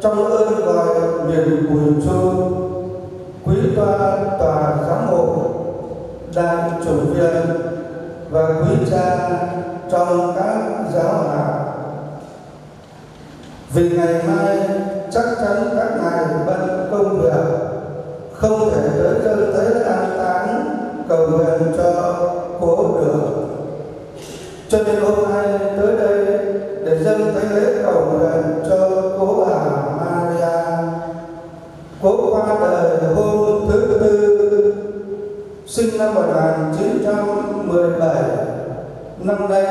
trong ơn gọi miền Bùi châu, quý ba tòa giám hộ đại chủ viện và quý cha trong các giáo hạ vì ngày mai chắc chắn các ngài bận công việc, không thể tới dân tới an táng cầu nguyện cho năm nay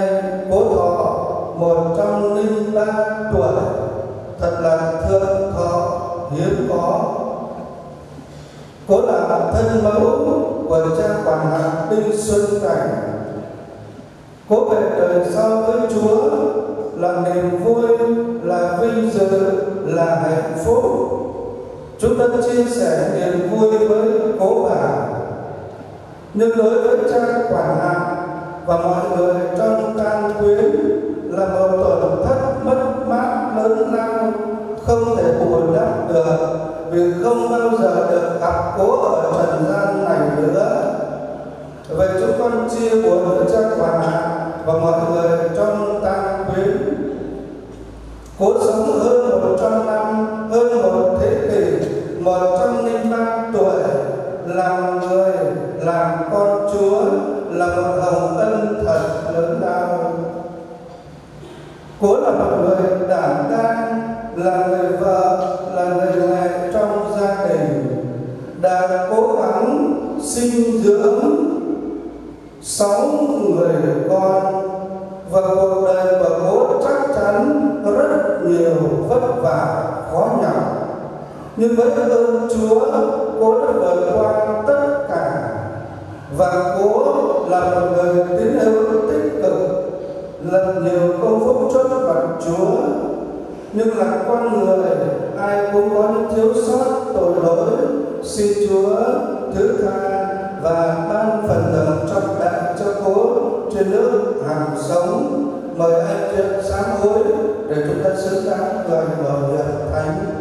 cố thọ 103 tuổi. Thật là thượng thọ, hiếm có. Cố là thân mẫu của cha quản hạt đinh xuân cảnh. Cố về đời sau với chúa là niềm vui, là vinh dự, là hạnh phúc. Chúng ta chia sẻ niềm vui với cố bà. Nhưng đối với cha quản hạt và mọi người trong tan quyến là một tổn thất mất mát lớn lao, không thể bù đắp được, vì không bao giờ được gặp cố ở trần gian này nữa. Vậy chúng con chia buồn với cha quả và mọi người trong tang quyến. Cố sống hơn một trăm năm, hơn một thế kỷ, một trăm linh ba tuổi, làm người, làm con chúa là một hồng cố là một người đảm đang là người vợ, là người mẹ trong gia đình. Đã cố gắng sinh dưỡng sáu người con và cuộc đời của cố chắc chắn rất nhiều vất vả, khó nhọc. Nhưng với ơn Chúa, cố đã vượt qua tất cả và cố là một người tín hữu tích cực, lập nhiều công phúc Chúa. Nhưng là con người, ai cũng có những thiếu sót, tội lỗi. Xin Chúa thứ tha và ban phần thưởng trọng đại cho cố trên nước hàng sống. Mời anh chị sám hối để chúng ta xứng đáng lời mời nhận thánh.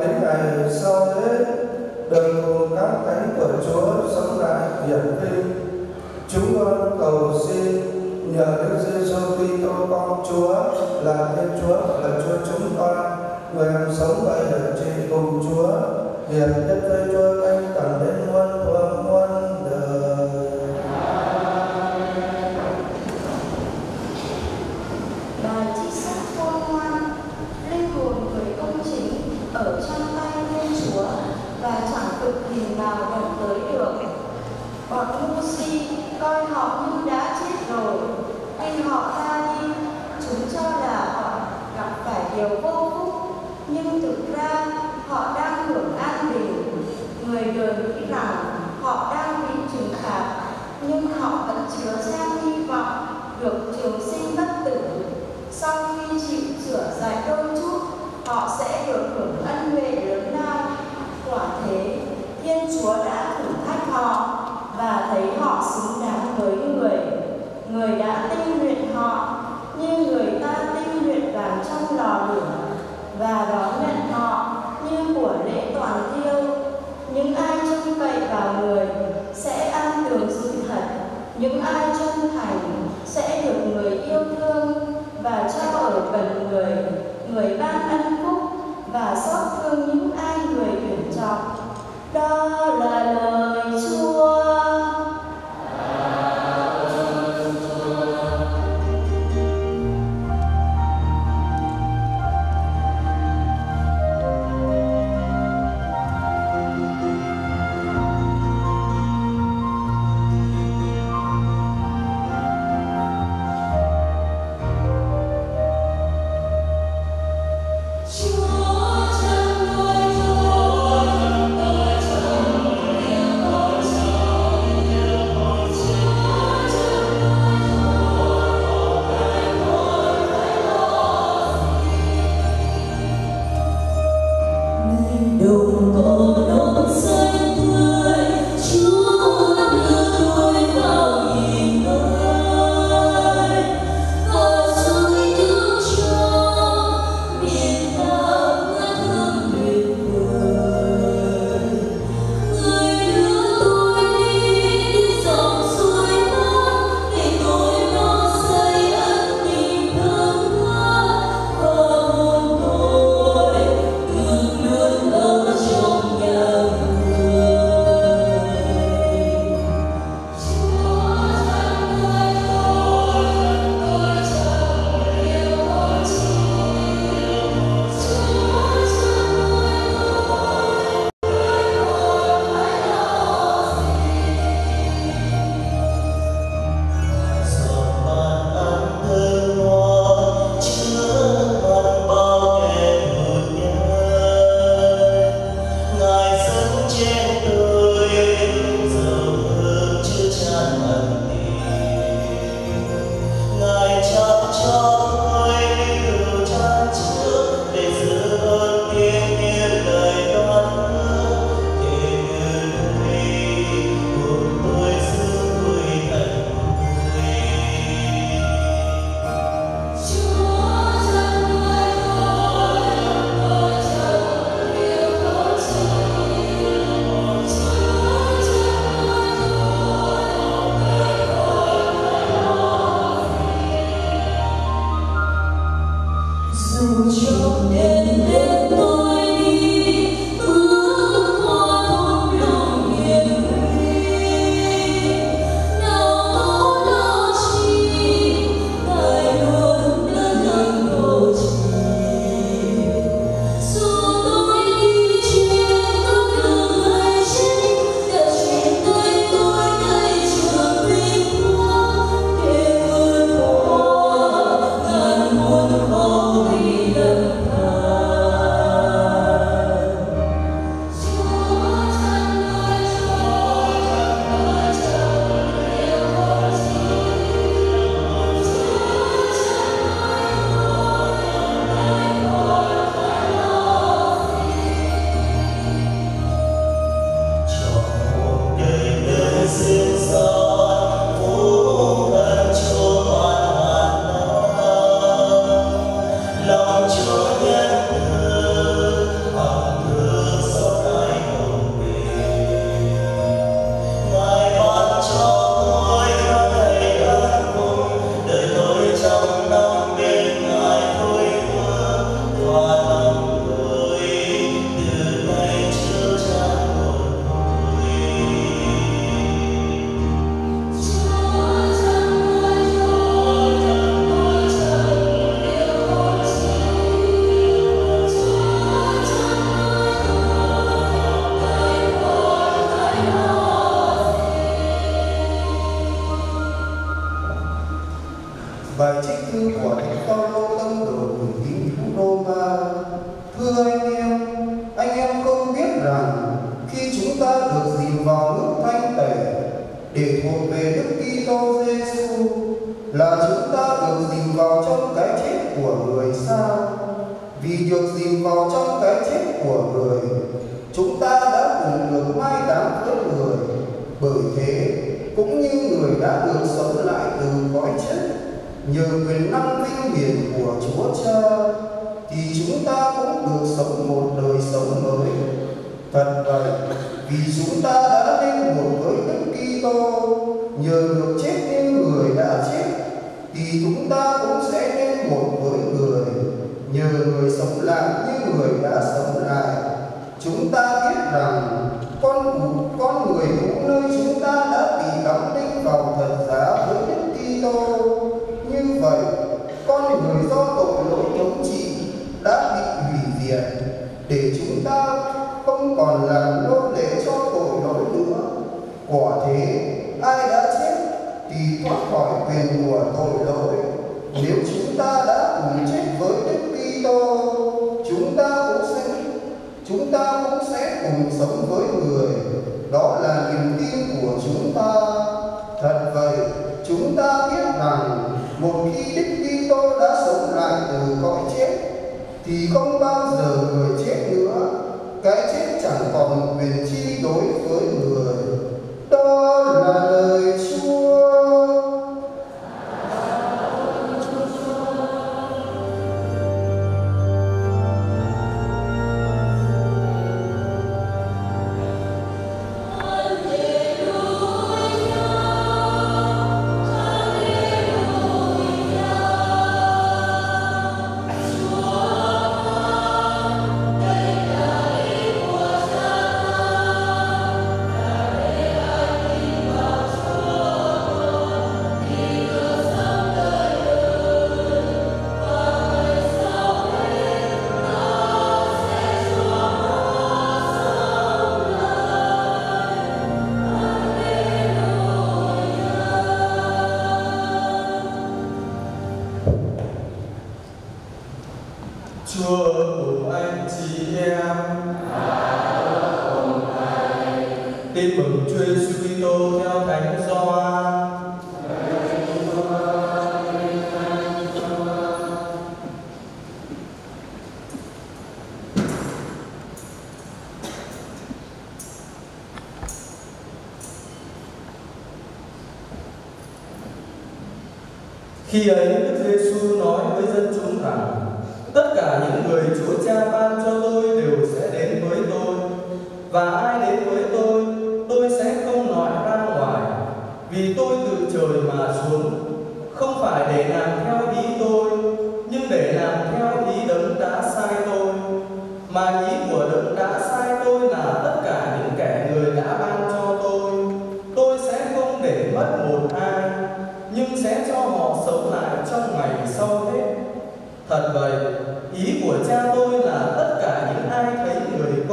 đến ngày sau thế? Đời cùng các thánh của Chúa sống lại hiển vinh chúng con cầu xin nhờ Đức Giêsu Kitô, con Chúa là Thiên Chúa, là Chúa chúng con. Người sống và hiển trị cùng Chúa, hiển nhất với Chúa anh cảm đến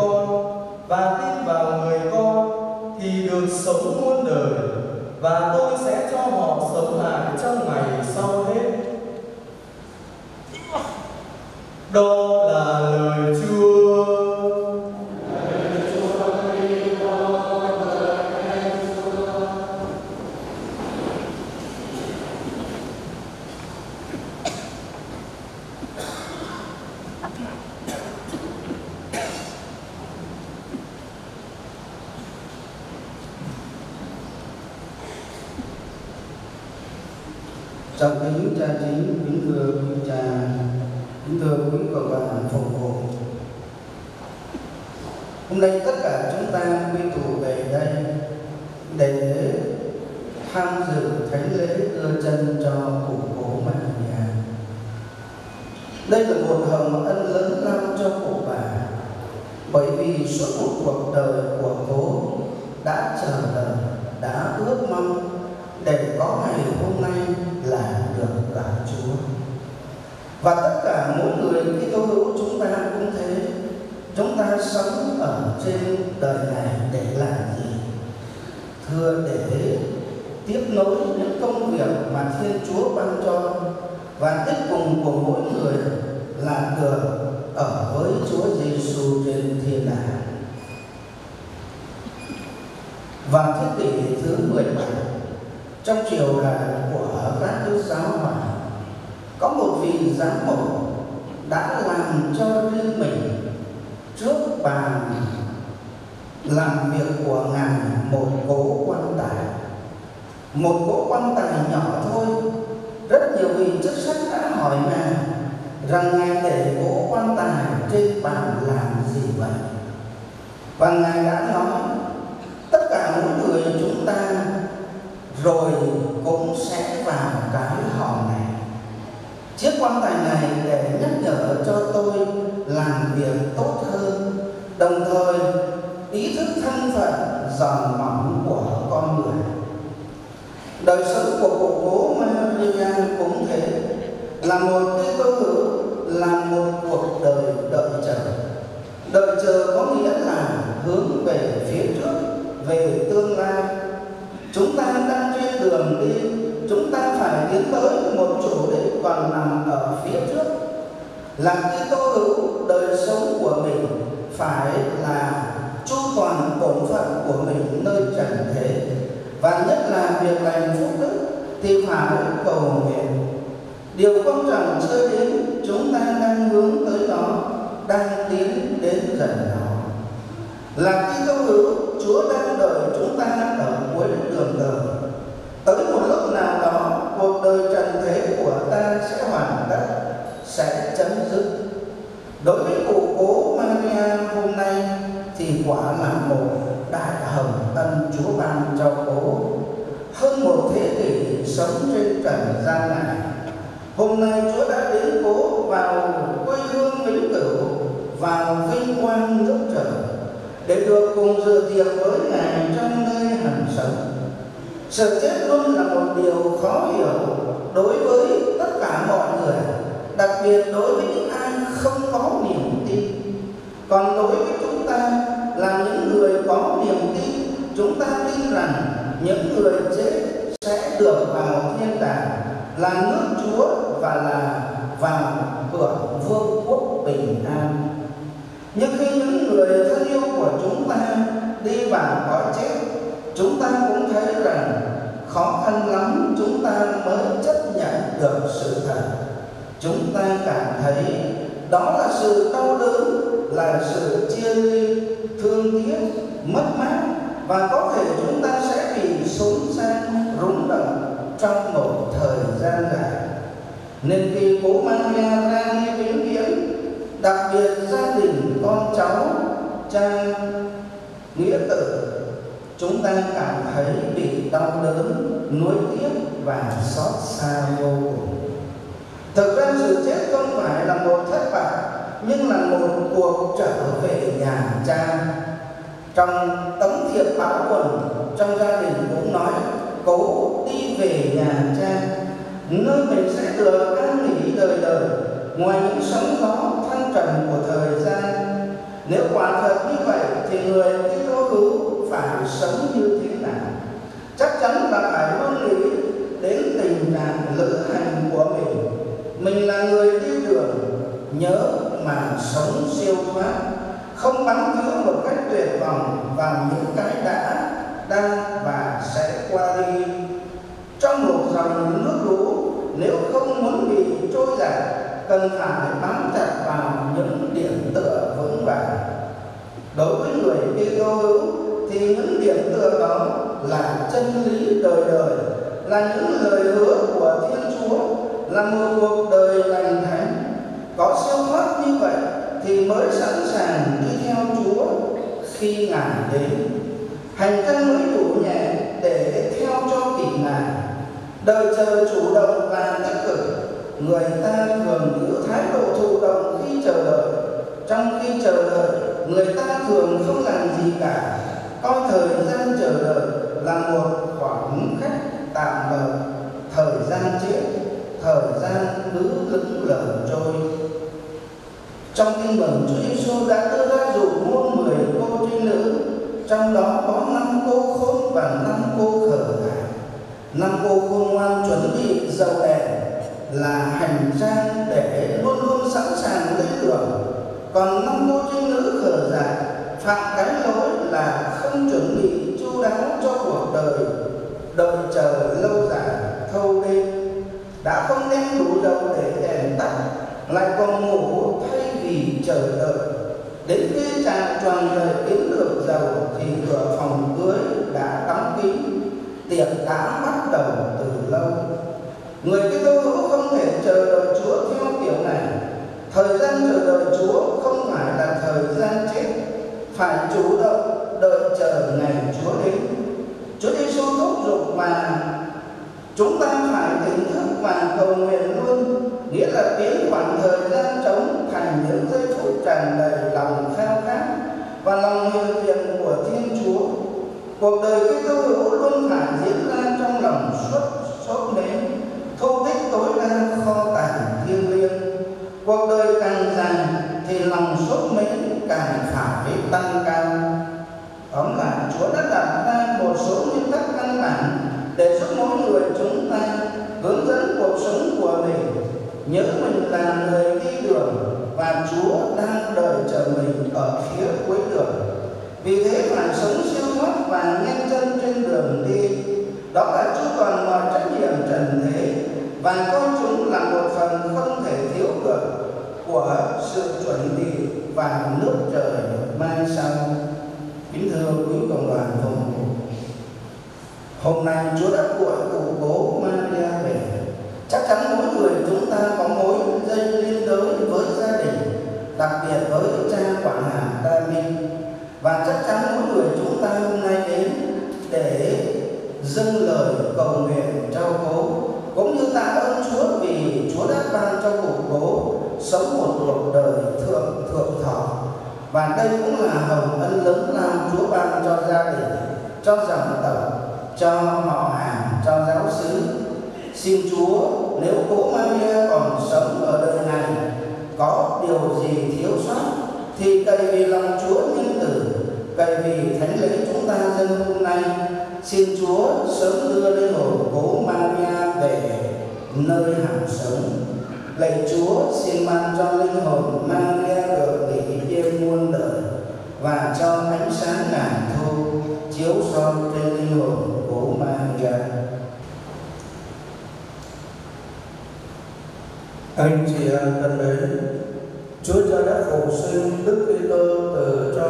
con và tin vào người con thì được sống muôn đời, và tôi sẽ cho họ sống lại trong ngày sau hết. Đó là lời và thiết bị thứ 17 trong triều đại của các thứ giáo hoàng, có một vị giám mục đã làm cho riêng mình trước bàn làm việc của ngài một cố quan tài. Một cố quan tài nhỏ là một cái cơ hữu là một cuộc đời đợi chờ. Đợi chờ có nghĩa là hướng về phía trước, về tương lai. Chúng ta đang trên đường đi, chúng ta phải tiến tới một chủ đích còn nằm ở phía trước. Là cái tô hữu đời sống của mình phải là chu toàn bổn phận của mình nơi trần thế và nhất là việc lành phúc đức thì phải cầu nguyện điều quan trọng chưa đến chúng ta đang hướng tới nó đang tiến đến gần nó là khi câu hữu chúa đang đợi chúng ta ở cuối đường đời tới một lúc nào đó cuộc đời trần thế của ta sẽ hoàn tất sẽ chấm dứt đối với cụ cố Maria hôm nay thì quả là một đại hồng ân Chúa ban cho cố hơn một thế kỷ sống trên trần gian này hôm nay Chúa đã đến cố vào quê hương vĩnh cửu vào vinh quang nước trời để được cùng dự tiệc với ngài trong nơi hằng sống sự chết luôn là một điều khó hiểu đối với tất cả mọi người đặc biệt đối với những ai không có niềm tin còn đối với chúng ta là những người có niềm tin chúng ta tin rằng những người chết sẽ được vào thiên đàng là nước chúa và là vào hưởng vương quốc bình an nhưng khi những người thân yêu của chúng ta đi vào cõi chết chúng ta cũng thấy rằng khó khăn lắm chúng ta mới chấp nhận được sự thật chúng ta cảm thấy đó là sự đau đớn là sự chia ly thương tiếc mất mát và có thể chúng ta sẽ bị xuống sang rúng động trong một thời gian dài nên khi ra nghe tiếng viếng đặc biệt gia đình con cháu, cha, nghĩa tử. Chúng ta cảm thấy bị đau đớn, nuối tiếc và xót xa vô cùng. Thực ra sự chết không phải là một thất bại, nhưng là một cuộc trở về nhà cha. Trong tấm thiệp báo quần, trong gia đình cũng nói, cố đi về nhà cha, nơi mình sẽ được an nghỉ đời đời, ngoài những sóng gió thăng trầm của thời gian, nếu quả thật như vậy thì người Kitô hữu phải sống như thế nào? Chắc chắn là phải luôn nghĩ đến tình trạng lữ hành của mình. Mình là người đi đường, nhớ mà sống siêu thoát, không bắn víu một cách tuyệt vọng vào những cái đã, đang và sẽ qua đi. Trong một dòng nước lũ nếu không muốn bị trôi giạt cần phải bám chặt vào những điểm tựa vững vàng. Đối với người yêu hữu, thì những điểm tựa đó là chân lý đời đời, là những lời hứa của Thiên Chúa, là một cuộc đời lành thánh. Có siêu thoát như vậy thì mới sẵn sàng đi theo Chúa khi Ngài đến. Hành trang mới đủ nhẹ để theo cho kịp Ngài đời chờ chủ động và tích cực người ta thường giữ thái độ thụ động khi chờ đợi. Trong khi chờ đợi, người ta thường không làm gì cả. Coi thời gian chờ đợi là một khoảng cách tạm bợ. Thời gian chết, thời gian cứ lững lờ trôi. Trong kinh mừng Chúa Giêsu đã đưa ra dụ muôn mười cô trinh nữ, trong đó có năm cô khôn và năm cô khờ dại năm cô khôn ngoan chuẩn bị dầu đèn là hành trang để luôn luôn sẵn sàng lên đường. Còn năm cô trinh nữ khờ dại phạm cái lỗi là không chuẩn bị chu đáo cho cuộc đời. Đợi chờ lâu dài, thâu đêm, đã không nên đủ đầu để đèn tắt, lại còn ngủ thay vì chờ đợi. Đến khi trà tròn rời kiếm được dầu thì cửa phòng cưới đã đóng kín tiệc đã bắt đầu từ lâu. Người cái tô hữu không thể chờ đợi chúa theo kiểu này. Thời gian chờ đợi chúa không phải là thời gian chết. Phải chủ động đợi chờ ngày chúa đến. Chúa giêsu thúc giục mà chúng ta phải tỉnh thức và cầu nguyện luôn. Nghĩa là biến khoảng thời gian trống thành những giây phút tràn đầy lòng khao khát và lòng hiền thiện của thiên chúa cuộc đời Kitô hữu luôn phải diễn ra trong lòng suốt sốt nến thu tích tối đa, kho tàng thiêng liêng. Cuộc đời càng dài thì lòng sốt mến càng phải tăng cao. Tóm lại, chúa đã đặt ra một số nguyên tắc căn bản để giúp mỗi người chúng ta hướng dẫn cuộc sống của mình, nhớ mình là người đi đường và Chúa đang đợi chờ mình ở phía cuối đường. Vì thế phải sống siêu thoát và nhanh chân trên đường đi. Đó là chú toàn mọi trách nhiệm trần thế, và con chúng là một phần không thể thiếu được của sự chuẩn bị và nước trời mai sau. Kính thưa quý cộng đoàn vùng Hôm nay Chúa đã gọi cụ bố Maria về Chắc chắn mỗi người chúng ta có mối dây liên đới với gia đình, Đặc biệt với cha quản hạt đa minh và chắc chắn mỗi người chúng ta hôm nay đến để dâng lời cầu nguyện cho cố, cũng như tạ ơn Chúa vì Chúa đã ban cho cụ cố sống một cuộc đời thượng thượng thọ và đây cũng là hồng ân lớn lao Chúa ban cho gia đình, cho dòng tộc, cho họ hàng, cho giáo xứ. Xin Chúa, nếu cố Maria còn sống ở đời này, có điều gì thiếu sót thì cậy vì lòng Chúa nhân từ Vậy vì thánh lễ chúng ta dâng hôm nay xin Chúa sớm đưa linh hồn cố Maria về nơi hàng sống lạy Chúa xin ban cho linh hồn Maria được nghỉ yên muôn đời và cho ánh sáng ngàn thu chiếu soi trên linh hồn của Maria. Anh chị em thân mến, Chúa Cha đã phục sinh Đức Kitô từ cho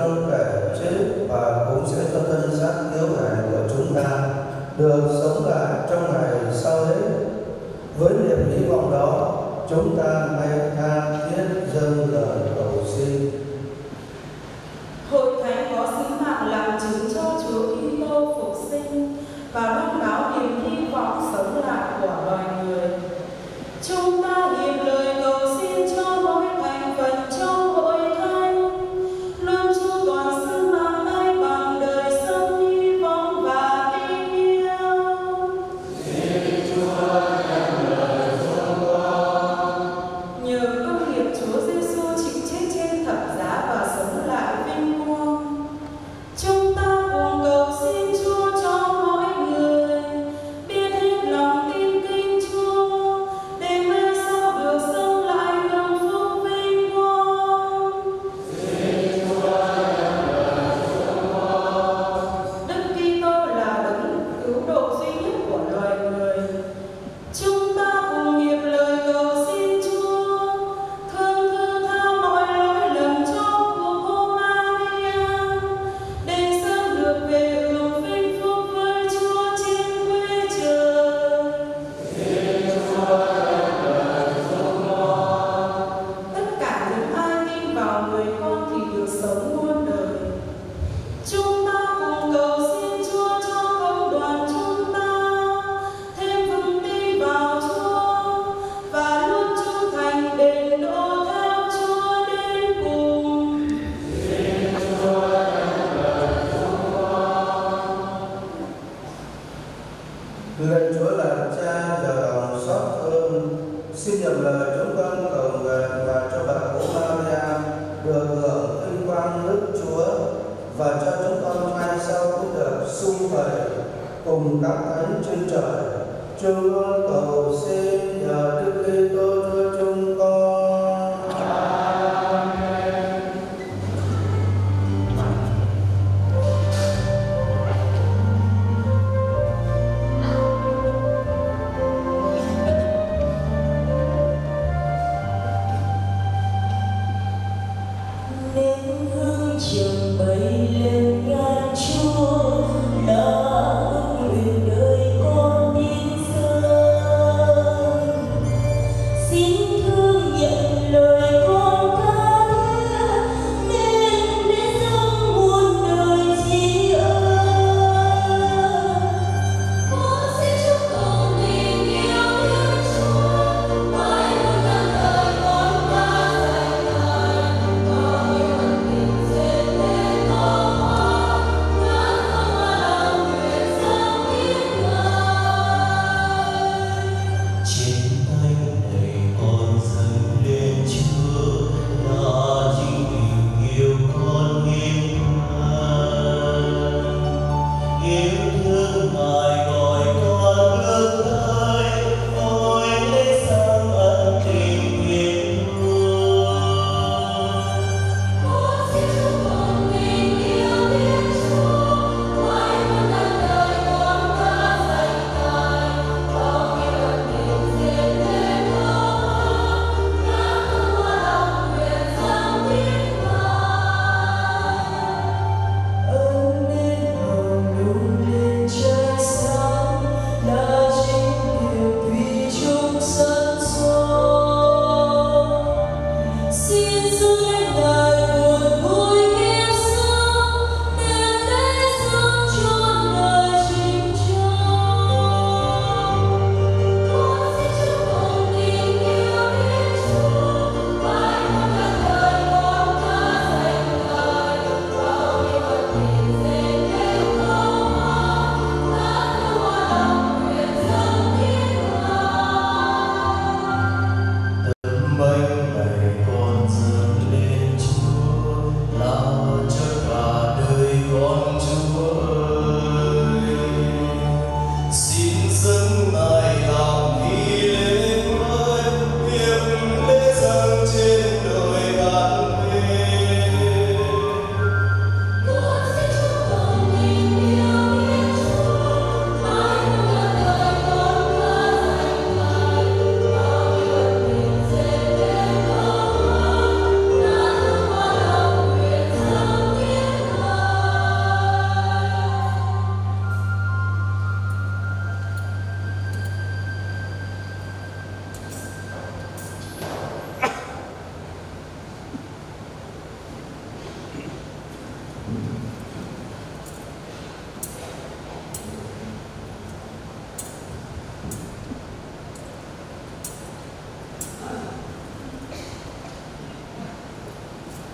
chúng ta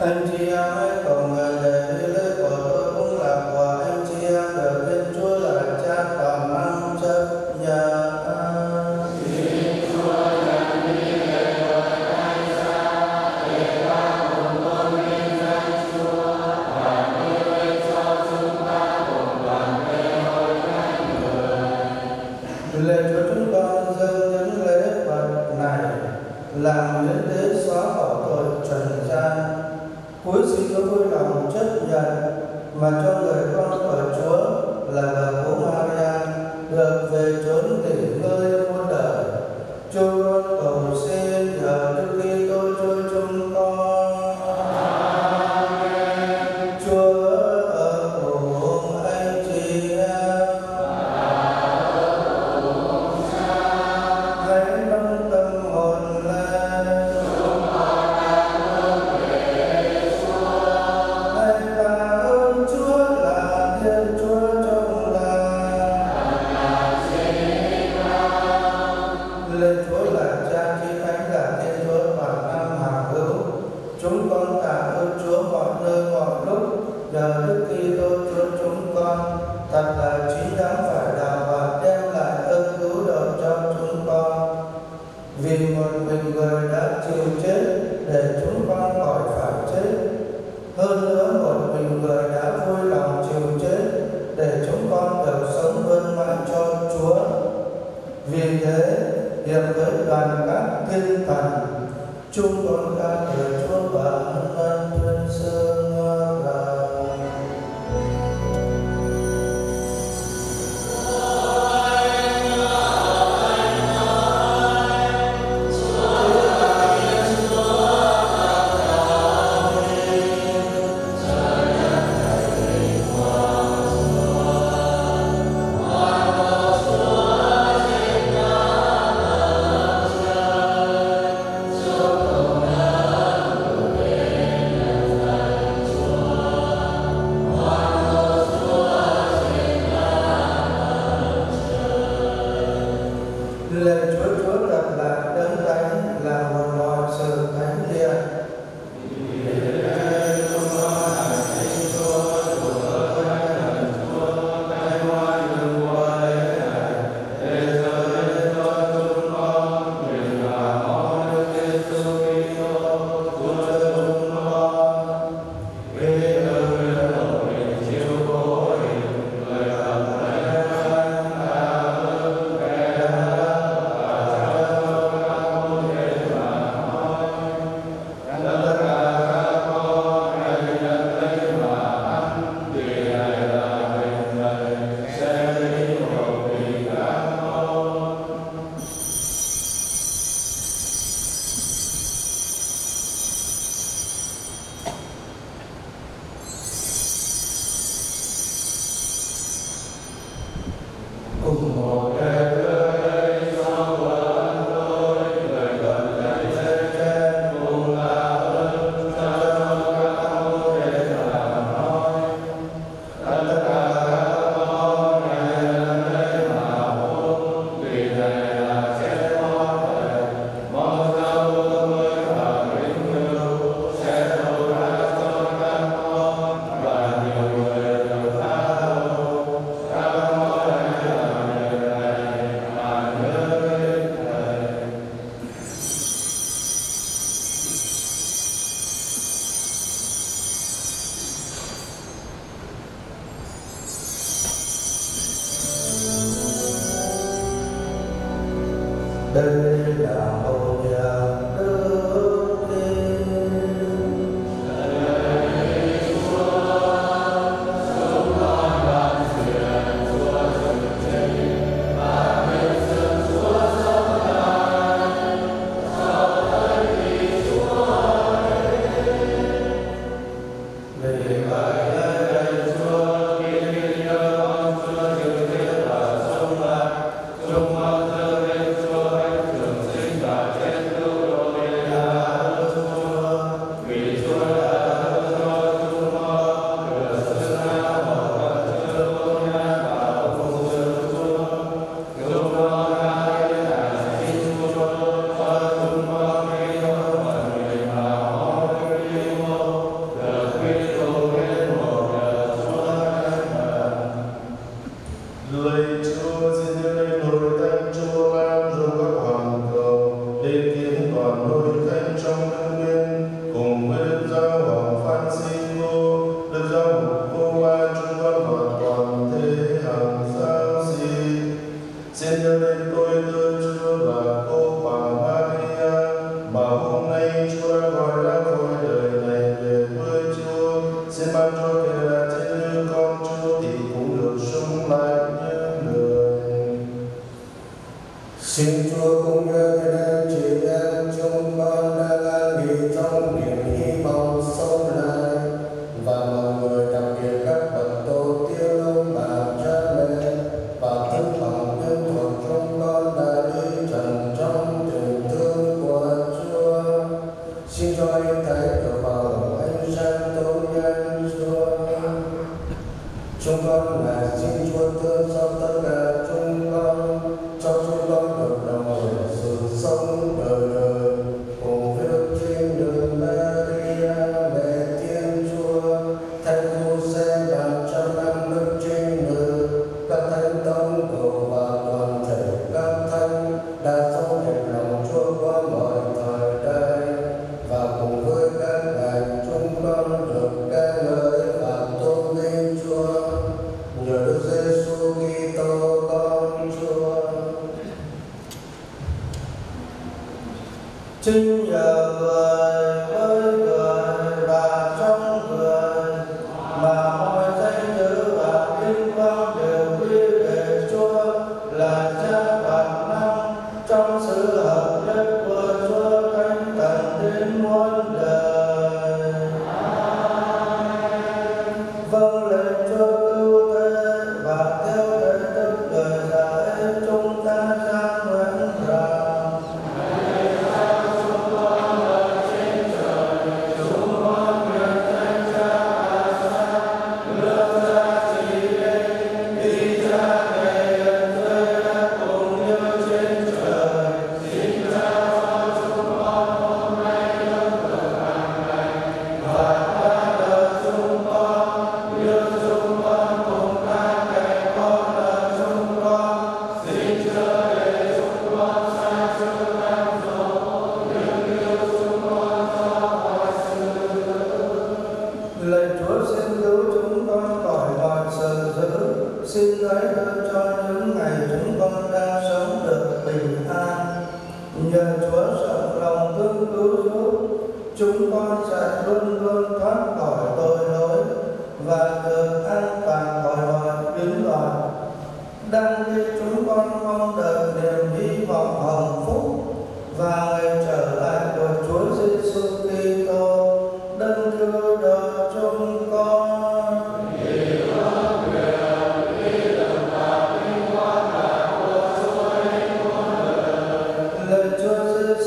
anh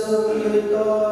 Giêsu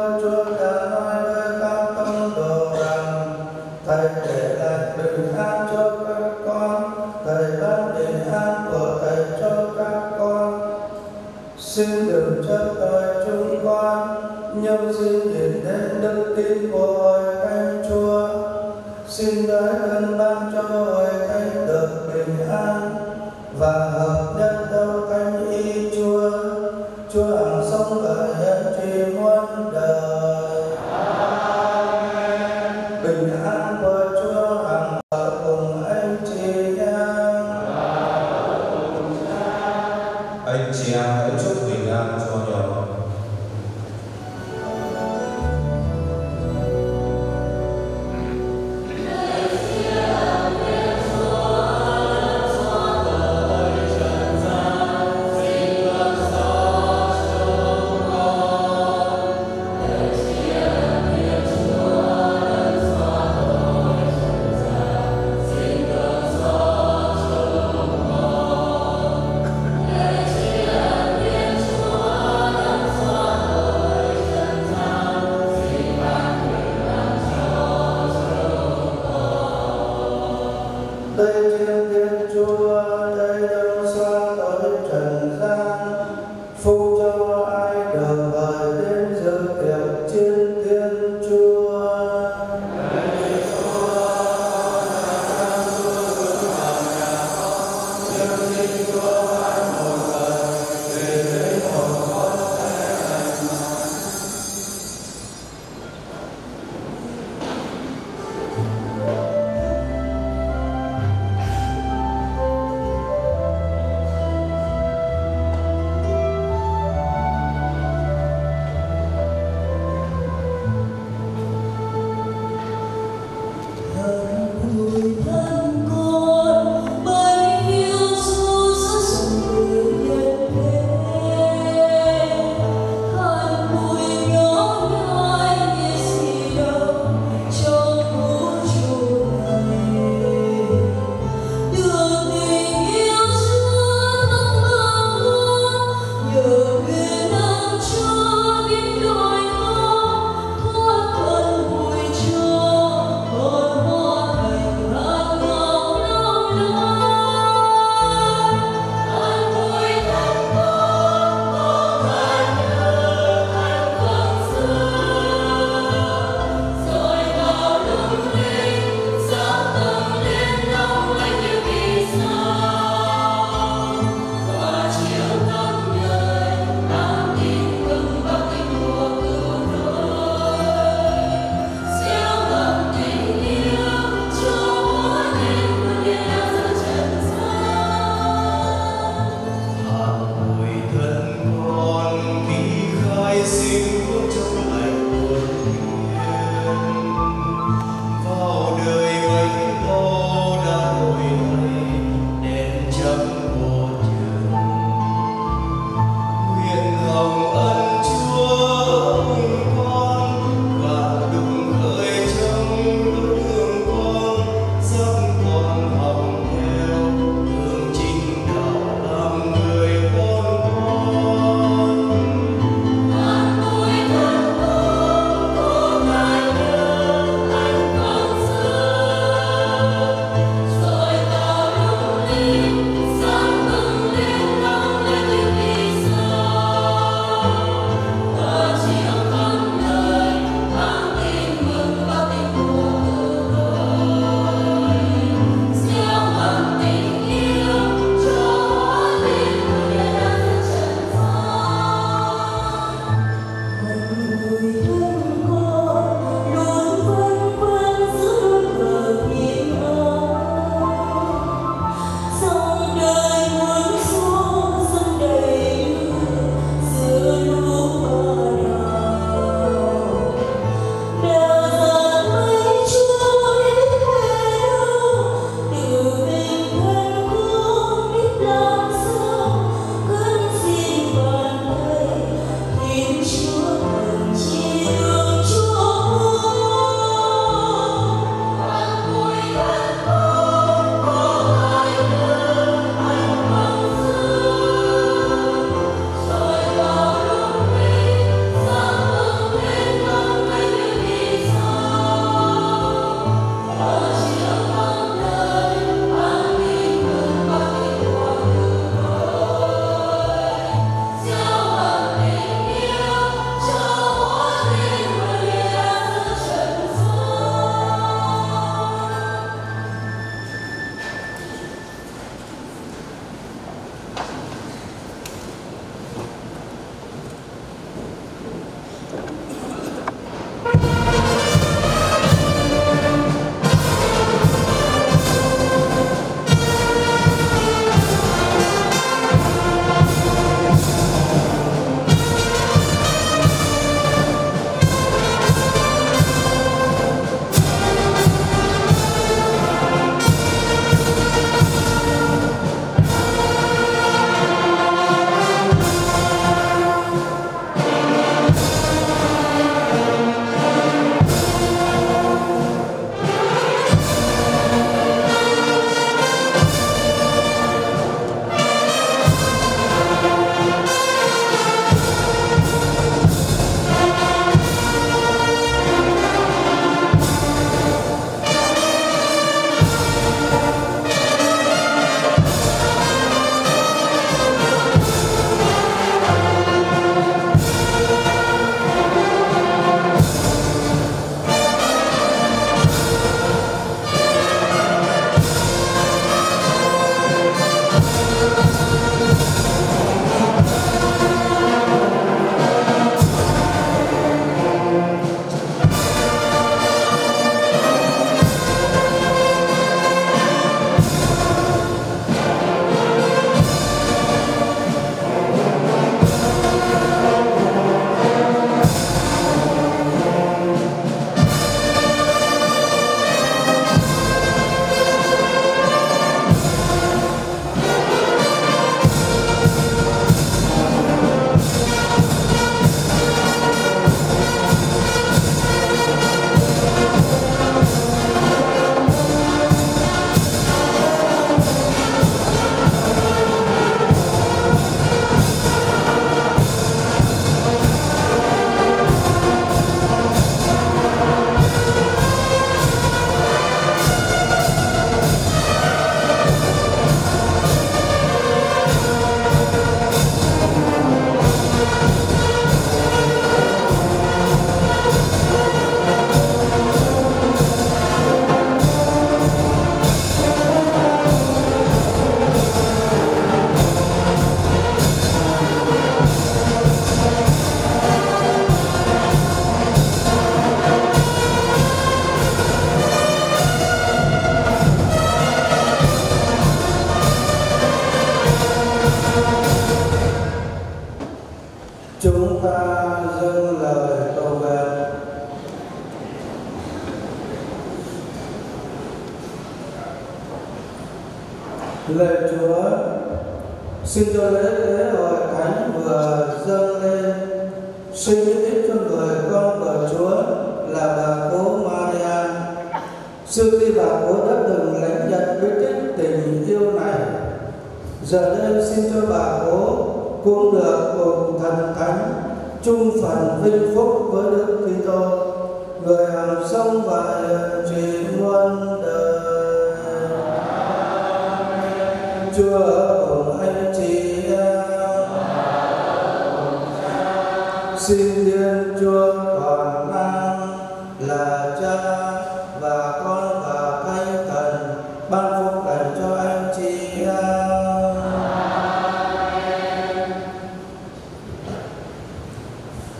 xin cho lễ tế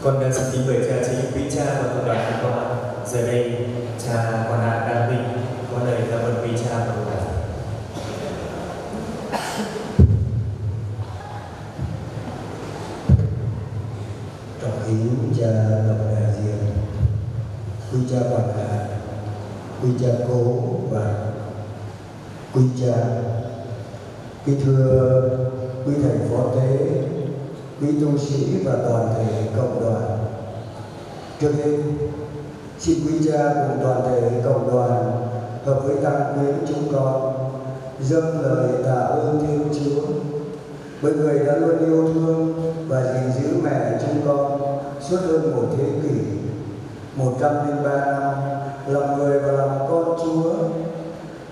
Con đã xin kính mời cha chính quý cha và cộng đoàn của con. Giờ đây, cha con đã đang vinh, có lời cảm ơn quý cha và cộng đoàn. trọng hiếu cha Đồng đại diện quý cha quản hạ quý cha cố và quý cha. Quý thưa quý thầy phó tế quý tu sĩ và toàn thể cộng đoàn. Trước hết xin quý cha cùng toàn thể cộng đoàn hợp với tăng quyến chúng con, dâng lời tạ ơn thiên chúa. Bởi người đã luôn yêu thương và gìn giữ mẹ chúng con suốt hơn một thế kỷ 103 năm lòng người và làm con Chúa.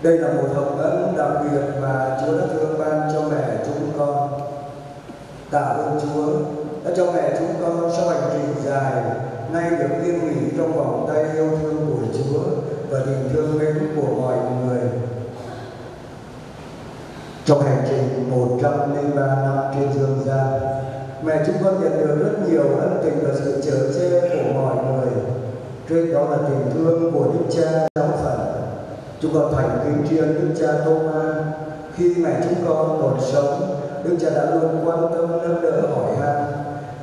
Đây là một hồng ân đặc biệt mà Chúa đã thương ban cho mẹ chúng con tạ ơn Chúa đã cho mẹ chúng con sau hành trình dài nay được yên nghỉ trong vòng tay yêu thương của Chúa và tình thương mến của mọi người trong hành trình 103 năm trên dương gian, mẹ chúng con nhận được rất nhiều ân tình và sự chở che của mọi người. Trên đó là tình thương của Đức Cha giáo phận. Chúng con thành kính tri ân Đức Cha Thomas khi mẹ chúng con còn sống, Đức Cha đã luôn quan tâm nâng đỡ hỏi han.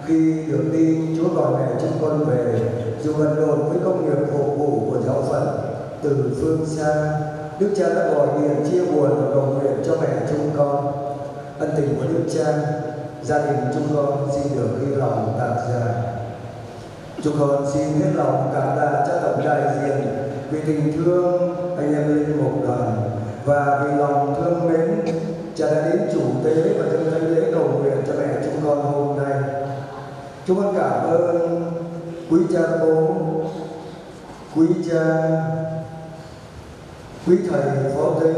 Khi được tin Chúa gọi mẹ chúng con về, dù bận rộn với công nghiệp phục vụ của giáo phận từ phương xa, Đức cha đã gọi điện chia buồn và cầu nguyện cho mẹ chúng con. Ân tình của Đức cha, gia đình chúng con xin được ghi lòng tạc ra. Chúng con xin hết lòng cảm tạ cho tổng đại diện vì tình thương anh em linh mục đoàn và vì lòng thương mến cha đã đến chủ tế và dâng thánh lễ cầu nguyện cho mẹ chúng con hôm nay. Chúng con cảm ơn quý cha bố, quý cha quý thầy phó tế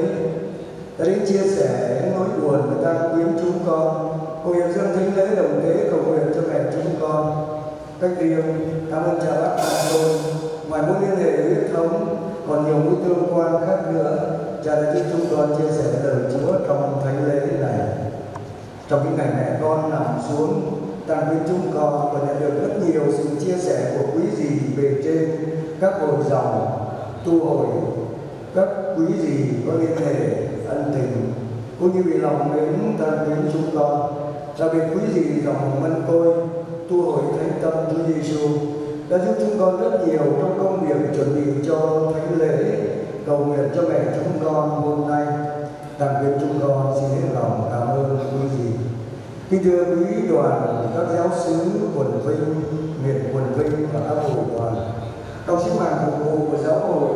đã đến chia sẻ những nỗi buồn và ta quyến chúng con. Cùng nguyện dân thánh lễ đồng tế cầu nguyện cho mẹ chúng con. Cách riêng cảm ơn cha bác an tôi ngoài mối liên hệ huyết thống còn nhiều mối tương quan khác nữa cha đã giúp chúng con chia sẻ lời chúa trong thánh lễ này. Trong những ngày mẹ con nằm xuống tang với chúng con và nhận được rất nhiều sự chia sẻ của quý gì về trên, các hội dòng, tu hội, các quý gì có liên hệ, ân tình. Cũng như vì lòng mến, ta mến chúng con, đặc biệt quý gì dòng mân Côi, tu hội thánh tâm Chúa Giêsu đã giúp chúng con rất nhiều trong công việc chuẩn bị cho thánh lễ cầu nguyện cho mẹ chúng con hôm nay. Đặc biệt chúng con xin hết lòng cảm ơn quý vị. Kính thưa quý đoàn, các giáo sứ, quần vinh, miền quần vinh và các hội đoàn. Trong sinh mạng phục vụ của giáo hội,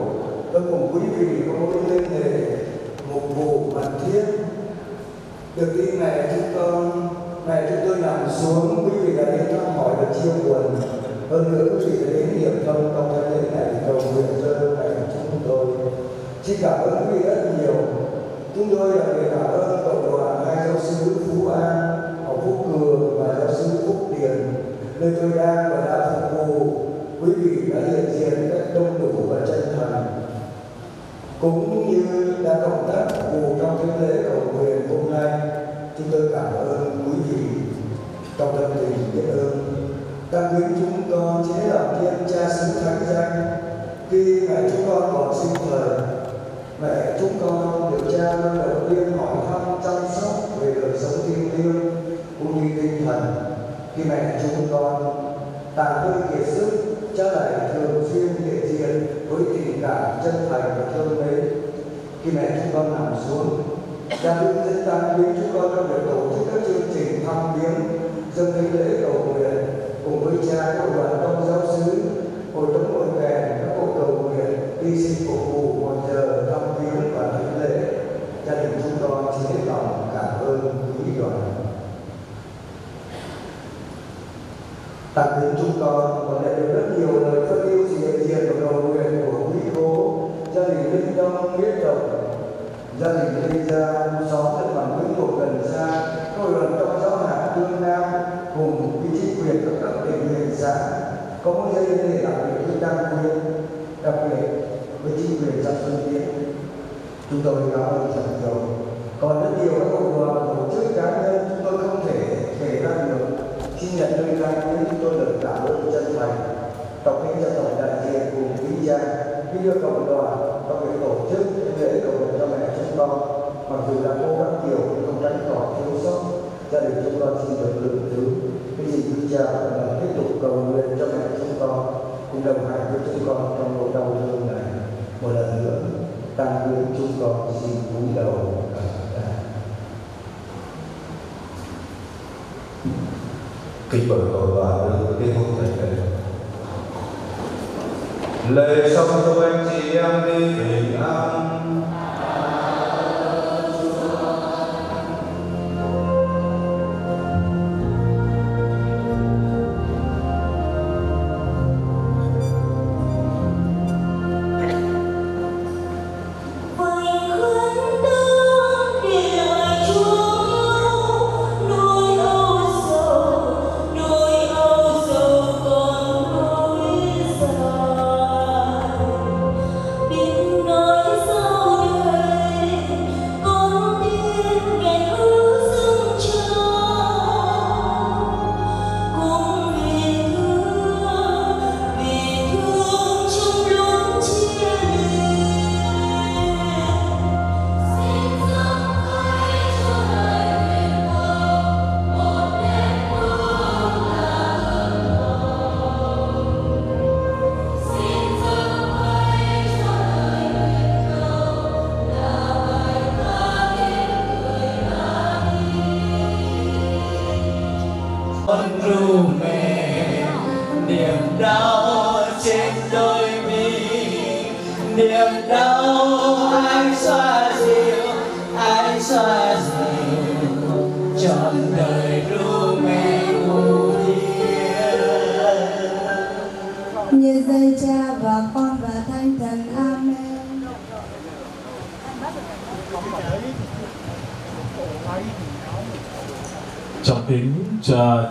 tôi cùng quý vị có mối liên hệ một vụ bản thiết. Được tin mẹ chúng con, mẹ chúng tôi nằm xuống, quý vị đã đến thăm hỏi và chia buồn. Hơn nữa, quý vị đã đến hiệp thông trong cái lễ này, cầu nguyện cho xin cảm ơn quý vị rất nhiều. Chúng tôi đặc biệt cảm ơn cộng đoàn hai giáo sư phú an ở phúc cường và giáo sư phúc điền, nơi tôi đang và đã phục vụ. Quý vị đã hiện diện cách đông đủ và chân thành. Cũng như đã cộng tác phục vụ trong cái lễ cầu nguyện hôm nay, chúng tôi cảm ơn quý vị trong tâm tình biết ơn. Ta quyến chúng con chế làm thiên cha xứ thánh danh khi ngày chúng con còn sinh thời mẹ chúng con được cha lần đầu tiên hỏi thăm, chăm sóc về đời sống thiêng liêng cũng như tinh thần. Khi mẹ chúng con tàn hơi kiệt sức cha lại thường xuyên hiện diện với tình cảm chân thành và thương mến khi mẹ chúng con nằm xuống, Cha đứng dẫn tăng viên chúng con đã được tổ chức các chương trình thăm viếng dâng thánh lễ cầu nguyện cùng với cha các đoàn công giáo xứ hội tống hội kèn các cuộc cầu nguyện đi sinh phục vụ một giờ thăm viếng và thánh lễ gia đình sẽ hết lòng cảm ơn quý đoàn Tặng đến chúng con còn lẽ được rất nhiều lời phân yêu diện diện và cầu nguyện của quý cô. Gia đình linh đông biết đồng, gia đình đi gia xóm thân bằng những thuộc gần xa tôi đoàn trong giáo hạt tương nam cùng với chính quyền các cấp tỉnh huyện xã. Có một gia đình để đặc biệt với đăng quyền đặc biệt với chính quyền xã xuân tiến chúng tôi cảm ơn thật nhiều còn rất nhiều các hội đoàn, tổ chức cá nhân chúng tôi không thể kể ra được. Xin nhận nơi ra nhưng chúng tôi được cảm ơn chân thành. Tổng kinh dân tổng đại diện cùng quý cha khi đưa cộng đoàn trong việc tổ chức lễ cầu nguyện cho mẹ chúng con. Mặc dù đã cố gắng nhiều nhưng không tránh khỏi thiếu sót, gia đình chúng con xin được lượng thứ cái gì quý cha tiếp tục cầu nguyện cho mẹ chúng con cùng đồng hành với chúng con trong nỗi đau thương này. Một lần nữa tăng quyến chúng con xin cúi đầu cảm tạ kính mời hội và đưa tiếp hôn thầy về lời xong cho anh, chị em đi bình an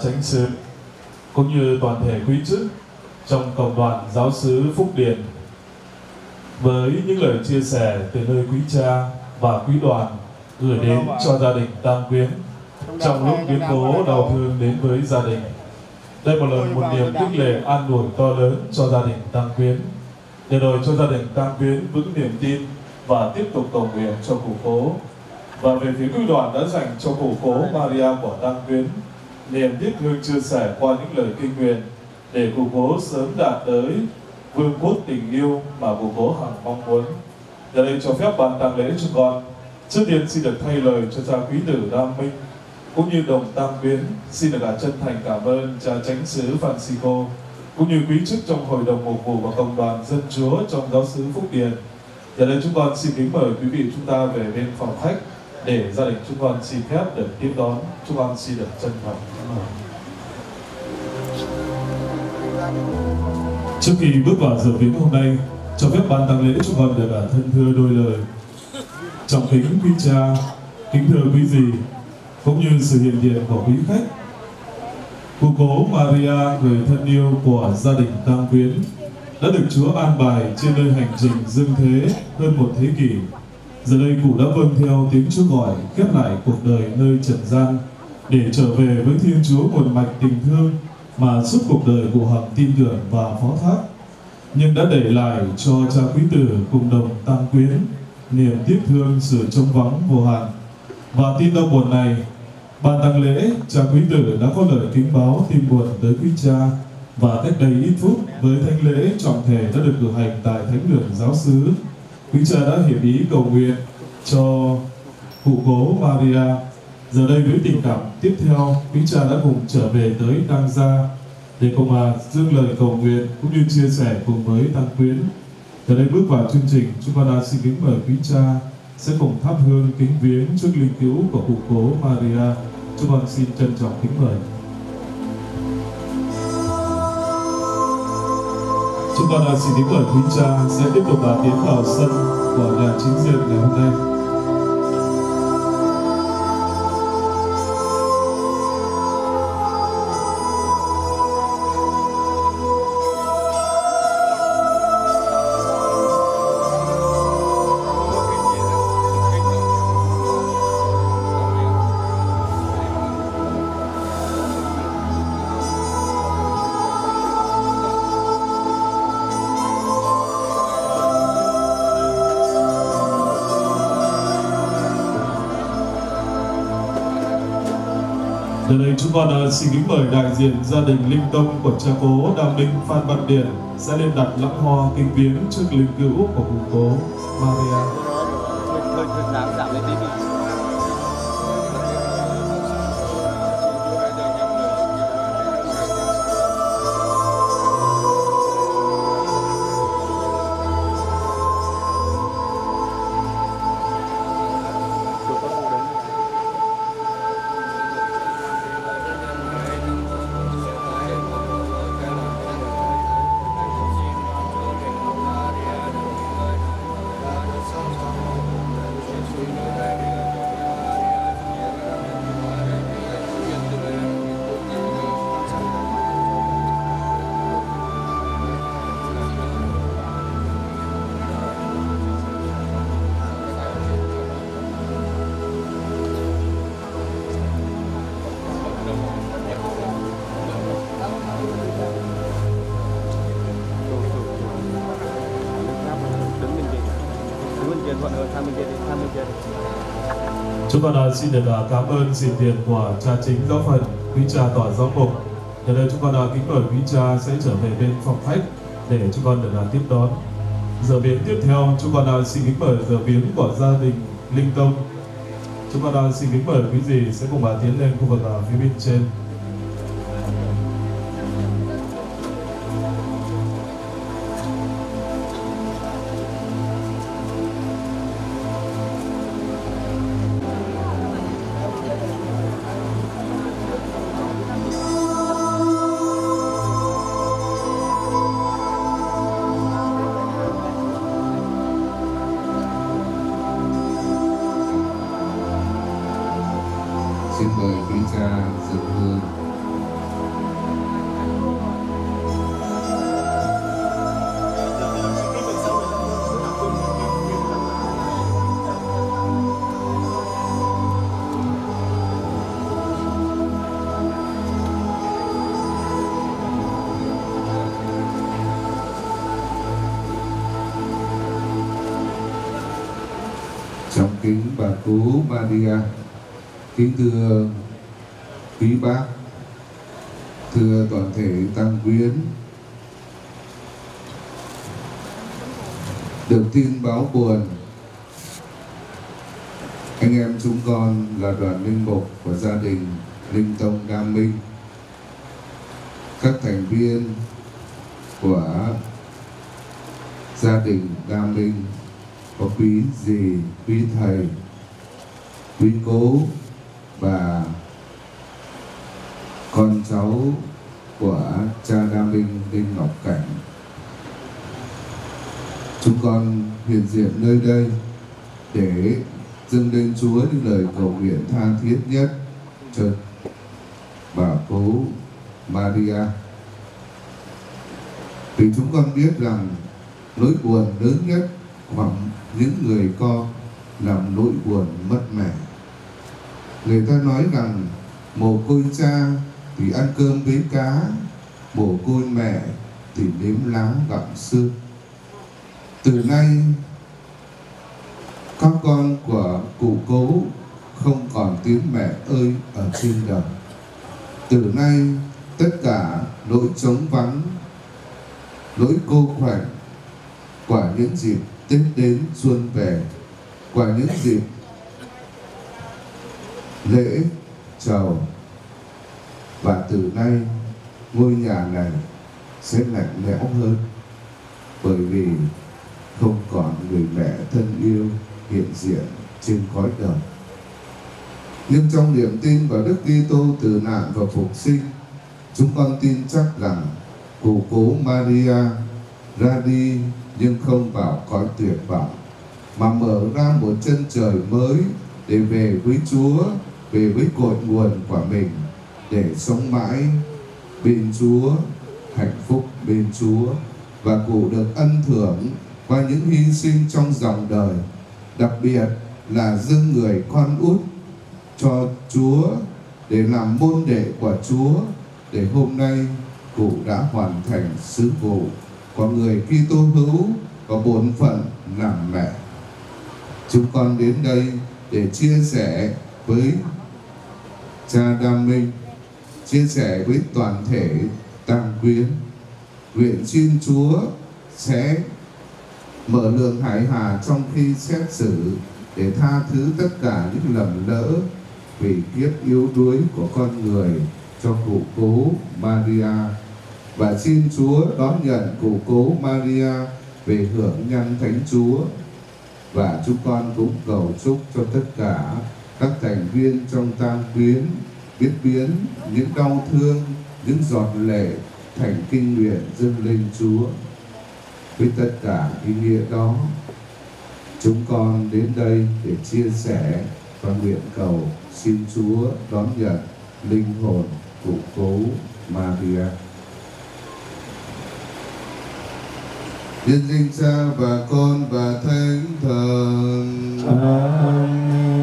chánh sự cũng như toàn thể quý chức trong cộng đoàn giáo xứ Phúc Điền. Với những lời chia sẻ từ nơi quý cha và quý đoàn gửi đến cho gia đình tang quyến trong lúc biến cố đau thương đến với gia đình. Đây một lần một niềm khích lệ an ủi to lớn cho gia đình tang quyến để rồi cho gia đình tang quyến vững niềm tin và tiếp tục cầu nguyện cho cụ cố và về phía quý đoàn đã dành cho cụ cố Maria của Tăng Quyến niềm tiếc thương chia sẻ qua những lời kinh nguyện để cụ cố sớm đạt tới vương quốc tình yêu mà cụ cố hằng mong muốn. Giờ đây cho phép ban tang lễ cho con. Trước tiên xin được thay lời cho cha quý tử Đam Minh, cũng như đồng Tam biến, xin được chân thành cảm ơn cha chánh sứ Francisco, cũng như quý chức trong hội đồng mục vụ và công đoàn dân chúa trong giáo xứ Phúc Điền. Giờ đây chúng con xin kính mời quý vị chúng ta về bên phòng khách để gia đình chúng con xin phép được tiếp đón chúng con xin được chân thành. Trước khi bước vào giờ viếng hôm nay, cho phép ban tang lễ chúng mừng được bản thân thưa đôi lời. Trọng kính quý cha, kính thưa quý dì, cũng như sự hiện diện của quý khách. Cụ cố Maria, người thân yêu của gia đình Tăng Quyến, đã được Chúa an bài trên nơi hành trình dương thế hơn một thế kỷ Giờ đây cụ đã vâng theo tiếng Chúa gọi khép lại cuộc đời nơi trần gian để trở về với Thiên Chúa nguồn mạch tình thương mà suốt cuộc đời của hằng tin tưởng và phó thác, nhưng đã để lại cho cha quý tử cùng đồng tăng quyến niềm tiếc thương sự trống vắng vô hạn và tin đau buồn này, ban tăng lễ, cha quý tử đã có lời kính báo tin buồn tới quý cha và cách đây ít phút, với thánh lễ trọng thể đã được cử hành tại thánh đường giáo xứ quý cha đã hiệp ý cầu nguyện cho cụ cố Maria. Giờ đây với tình cảm tiếp theo, quý cha đã cùng trở về tới Tăng Gia để cùng mà dâng lời cầu nguyện cũng như chia sẻ cùng với tăng quyến. Giờ đây bước vào chương trình, chúng ta đã xin kính mời quý cha sẽ cùng thắp hương kính viếng trước linh cữu của cụ cố Maria. Chúng con xin trân trọng kính mời. Chúng con đã xin kính mời quý cha sẽ tiếp tục là tiến vào sân của nhà chính diện ngày hôm nay. Xin kính mời đại diện gia đình Linh Tông của cha cố Đàm Minh Phan Văn điền sẽ lên đặt lãng hoa kinh viếng trước linh cữu của cụ cố Maria. Chúng con đã xin được à, cảm ơn sự tiền của cha chính giáo phận, quý cha tòa giáo mục. Giờ đây chúng con đã kính mời quý cha sẽ trở về bên phòng khách để chúng con được à, tiếp đón. Giờ viếng tiếp theo, chúng con đã xin kính mời giờ viếng của gia đình Linh Tông. Chúng con đã xin kính mời quý vị sẽ cùng bà tiến lên khu vực phía bên trên. Maria, à, kính thưa quý bác, thưa toàn thể tăng quyến, được tin báo buồn anh em chúng con là đoàn linh mục của gia đình linh tông đam minh. Các thành viên của gia đình đam minh có quý gì quý thầy biến cố và con cháu của cha Đa Minh Đinh Ngọc Cảnh. Chúng con hiện diện nơi đây để dâng lên Chúa những lời cầu nguyện tha thiết nhất cho bà cố Maria. Vì chúng con biết rằng nỗi buồn lớn nhất của những người con làm nỗi buồn mất mẹ người ta nói rằng, mồ côi cha thì ăn cơm với cá, mồ côi mẹ thì nếm lá gặm xương. Từ nay, các con của cụ cố không còn tiếng mẹ ơi ở trên đời. Từ nay, tất cả nỗi trống vắng nỗi cô khoảnh quả những dịp tết đến xuân về, quả những dịp lễ chầu và từ nay ngôi nhà này sẽ lạnh lẽo hơn bởi vì không còn người mẹ thân yêu hiện diện trên cõi đời. Nhưng trong niềm tin vào Đức Kitô từ nạn và phục sinh, chúng con tin chắc rằng cụ cố Maria ra đi nhưng không vào cõi tuyệt vọng mà mở ra một chân trời mới để về với Chúa, về với cội nguồn của mình để sống mãi bên Chúa, hạnh phúc bên Chúa và cụ được ân thưởng qua những hy sinh trong dòng đời, đặc biệt là dâng người con út cho Chúa để làm môn đệ của Chúa để hôm nay cụ đã hoàn thành sứ vụ của người Kitô hữu có bổn phận làm mẹ. Chúng con đến đây để chia sẻ với cha Đam Minh, chia sẻ với toàn thể tam quyến. Nguyện xin Chúa sẽ mở lượng hải hà trong khi xét xử để tha thứ tất cả những lầm lỡ vì kiếp yếu đuối của con người cho cụ cố Maria và xin Chúa đón nhận cụ cố Maria về hưởng nhân Thánh Chúa và chúng con cũng cầu chúc cho tất cả các thành viên trong tam quyến biết biến những đau thương, những giọt lệ thành kinh nguyện dâng lên Chúa. Với tất cả ý nghĩa đó, chúng con đến đây để chia sẻ và nguyện cầu xin Chúa đón nhận linh hồn của cố Maria. Nhân danh Cha và Con và Thánh Thần. Amen.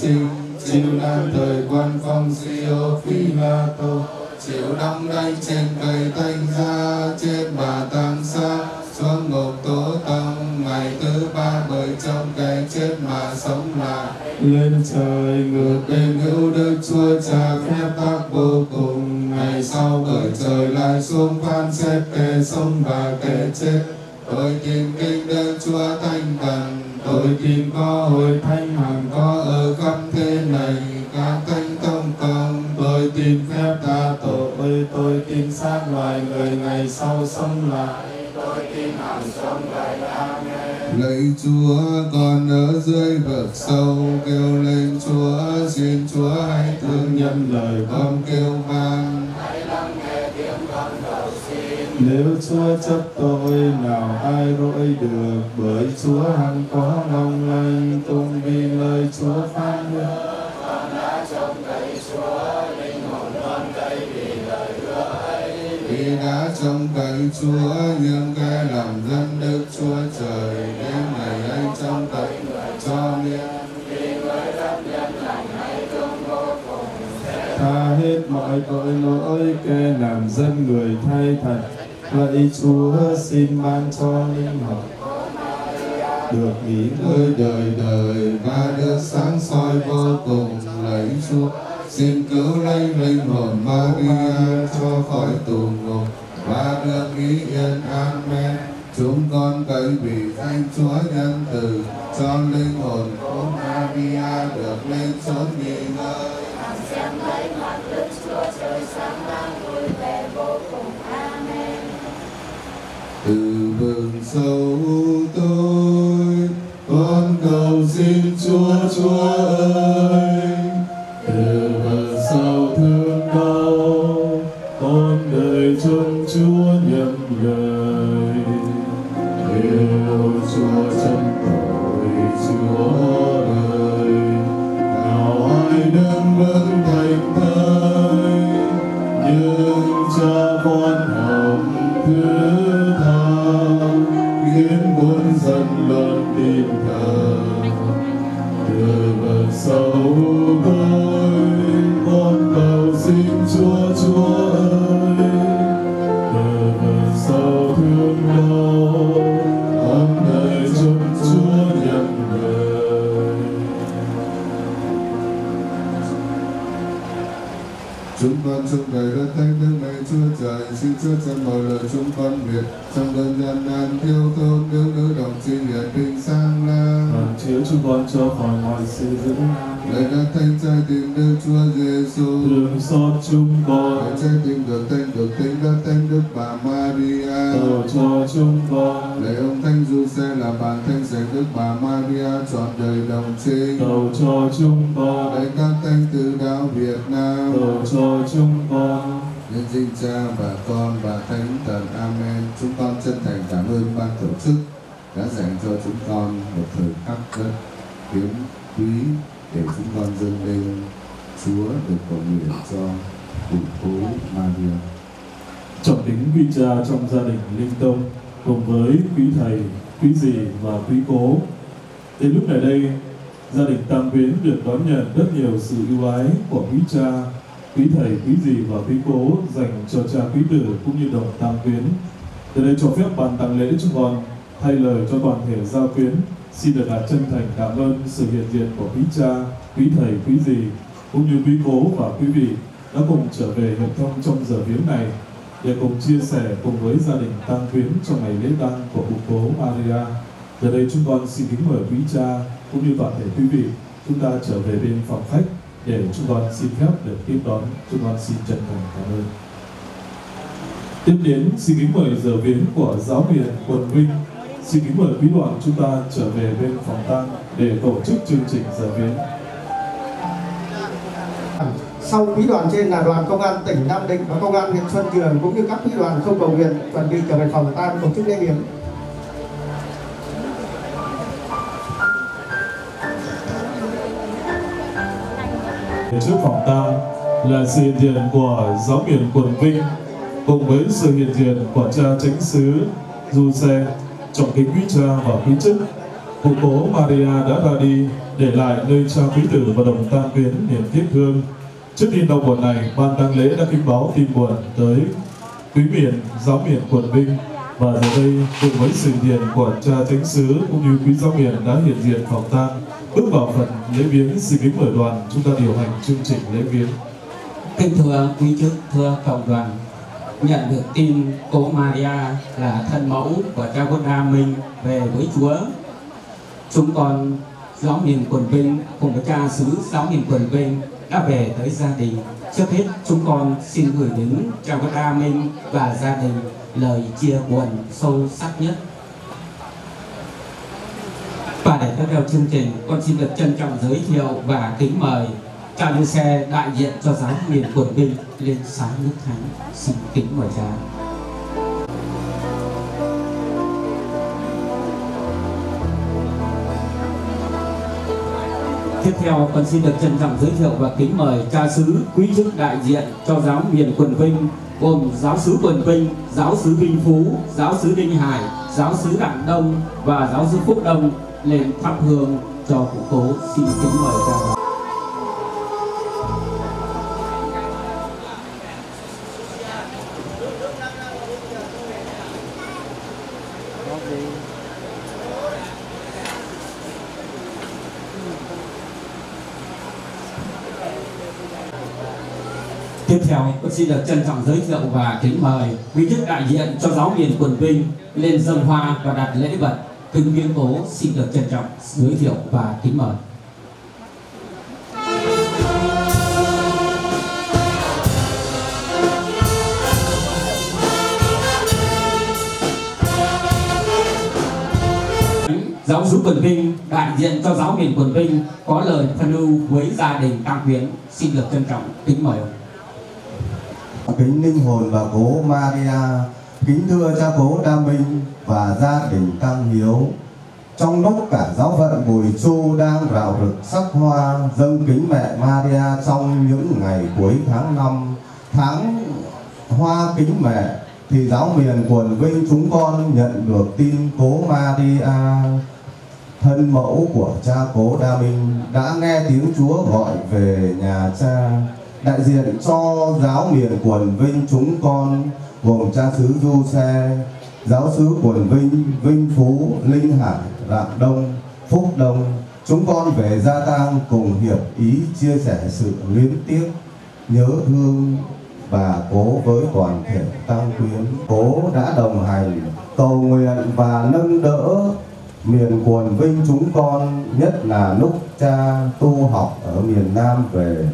Trinh chịu nan thời quan phong siêu phi la tô. Chịu đóng đanh trên cây thanh gia trên bà tang xa xuống ngục tố tâm ngày thứ ba bởi trong cái chết mà sống lại lên trời ngược bên hữu Đức Chúa Cha phép tác vô cùng. Ngày sau bởi trời lại xuống phán xét kẻ sống và kẻ chết. Tôi tin kinh Đức Chúa Thánh Thần tôi tin có hội thánh hằng tôi tin xác loài người ngày sau sống lại. Tôi tin hằng sống lại amen. Lạy Chúa, con ở dưới vực sâu kêu lên Chúa, xin Chúa hãy thương nhận lời con kêu van. Nếu Chúa chấp tôi nào ai rỗi được? Bởi Chúa hằng có lòng lành tung vì lời Chúa phán. Được Vì đã trông cậy Chúa, nhưng cái lòng dân Đức Chúa Trời đến ngày anh trông cậy cho nên tha hết mọi tội lỗi, kẻ làm dân người thay thật. Lạy Chúa, xin ban cho linh hồn. Được nghỉ ngơi đời đời, và được sáng soi vô cùng. Lạy Chúa xin cứu lấy linh hồn Maria cho khỏi tù ngục và được ý yên, amen. Chúng con cậy vì danh Chúa nhân từ, cho linh hồn của Maria được lên chốn nghỉ ngơi. Xem thấy mặt Đức Chúa trời sáng đang vui vẻ vô cùng amen từ vườn sâu tôi, con cầu xin Chúa Chúa ơi. Xin Chúa cho mọi lời chúng con việc trong cơn gian nan thiếu thốn nước nữ đồng xin hiển bình sang la. Và chiếu chúng con cho khỏi mọi sự dữ Lạy đã thanh trai tìm Đức Chúa Giêsu. thương xót chúng con Lạy trai tìm được thanh được tính đã thanh Đức Bà Maria. cầu cho chúng con Lạy ông Thánh Du Xe là bạn thanh sạch Đức Bà Maria trọn đời đồng trinh. cầu cho chúng Cha và Con và Thánh Thần. Amen. Chúng con chân thành cảm ơn ban tổ chức đã dành cho chúng con một thời khắc rất hiếm quý để chúng con dâng lên Chúa được cầu nguyện cho cụ cố Maria. trọng tính quý cha trong gia đình linh tông, cùng với quý thầy, quý dì và quý cố đến lúc này đây, gia đình tam quyến được đón nhận rất nhiều sự ưu ái của quý cha quý thầy, quý dì và quý cố dành cho cha quý tử cũng như đồng tam quyến. Từ đây cho phép ban tặng lễ chúng con thay lời cho toàn thể gia quyến. Xin được đạt chân thành cảm ơn sự hiện diện của quý cha, quý thầy, quý dì cũng như quý cố và quý vị đã cùng trở về hiệp thông trong giờ viếng này để cùng chia sẻ cùng với gia đình tang quyến trong ngày lễ tang của cụ cố Maria. Giờ đây chúng con xin kính mời quý cha cũng như toàn thể quý vị chúng ta trở về bên phòng khách để chúng con xin phép được tiếp đón. Chúng con xin chân thành cảm ơn. Tiếp đến, xin kính mời giờ viếng của giáo miền quần huynh Xin kính mời quý đoàn chúng ta trở về bên phòng tang để tổ chức chương trình giờ viếng. sau quý đoàn trên là đoàn công an tỉnh Nam Định và công an huyện Xuân Trường cũng như các quý đoàn không cầu nguyện chuẩn bị trở về phòng tang tổ chức lễ viếng trước phòng tang là sự hiện diện của giáo miền quận Vinh cùng với sự hiện diện của cha chánh xứ Du Xe trọng kính quý cha và quý chức. Cụ cố Maria đã ra đi, để lại nơi cha quý tử và đồng tam quyến niềm tiếc thương trước tin đau buồn này, ban tang lễ đã kính báo tin buồn tới quý miền, giáo miền quận Vinh. Và giờ đây, cùng với sự hiện diện của cha chánh xứ cũng như quý giáo miền đã hiện diện phòng tang bước vào phần lễ viếng xin kính mời đoàn chúng ta điều hành chương trình lễ viếng Kính thưa quý chức, thưa cộng đoàn, nhận được tin cô Maria là thân mẫu của cha quân A Minh về với Chúa. Chúng con giáo miền quần Vinh cùng với cha xứ giáo miền quần Vinh đã về tới gia đình. Trước hết chúng con xin gửi đến cha quân A Minh và gia đình lời chia buồn sâu sắc nhất. Và để tiếp theo chương trình, con xin được trân trọng giới thiệu và kính mời cha đưa xe đại diện cho giáo miền quần Vinh lên sáng nước thánh. Xin kính mời cha. Tiếp theo, con xin được trân trọng giới thiệu và kính mời cha xứ quý chức đại diện cho giáo miền quần Vinh gồm giáo sứ quần Vinh, giáo sứ Vinh Phú, giáo sứ Đinh Hải, giáo sứ Đặng Đông và giáo sứ Phúc Đông lên thắp hương cho cụ cố. Xin kính mời cha. Tiếp theo, con xin được trân trọng giới thiệu và kính mời quý chức đại diện cho giáo viên quần Vinh lên dân hoa và đặt lễ vật. Kính viếng cố xin được trân trọng giới thiệu và kính mời. giáo sứ Quần Vinh đại diện cho giáo miền Quần Vinh có lời phân ưu với gia đình Tăng Quyến xin được trân trọng kính mời ông. Kính linh hồn và cố Maria, kính thưa cha cố Đa Minh và gia đình Tăng Hiếu. Trong lúc cả giáo phận Bùi Chu đang rạo rực sắc hoa dâng kính mẹ Maria trong những ngày cuối tháng 5, tháng hoa kính mẹ, thì giáo miền quần Vinh chúng con nhận được tin cố Maria thân mẫu của cha cố Đa Minh đã nghe tiếng Chúa gọi về nhà cha đại diện cho giáo miền quần Vinh chúng con gồm cha xứ Du Xe, giáo xứ quần Vinh, Vinh Phú, Linh Hải, Rạng Đông, Phúc Đông. Chúng con về gia tang cùng hiệp ý chia sẻ sự luyến tiếc, nhớ thương bà cố với toàn thể tăng quyến. Cố đã đồng hành, cầu nguyện và nâng đỡ miền quần Vinh chúng con, nhất là lúc cha tu học ở miền Nam về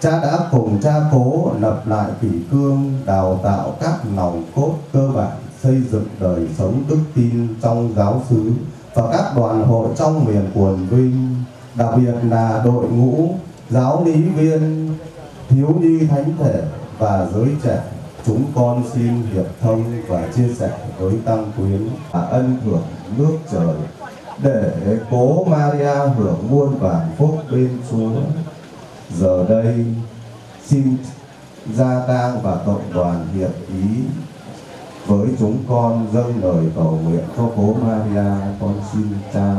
Cha đã cùng cha cố lập lại kỷ cương, đào tạo các nòng cốt cơ bản, xây dựng đời sống đức tin trong giáo xứ và các đoàn hội trong miền quần Vinh, đặc biệt là đội ngũ giáo lý viên, thiếu nhi thánh thể và giới trẻ. Chúng con xin hiệp thông và chia sẻ với Tăng Quyến và ân hưởng nước trời để cố Maria hưởng muôn vàn phúc bên Chúa giờ đây xin gia tang và cộng đoàn hiệp ý với chúng con dâng lời cầu nguyện cho cố Maria con xin cha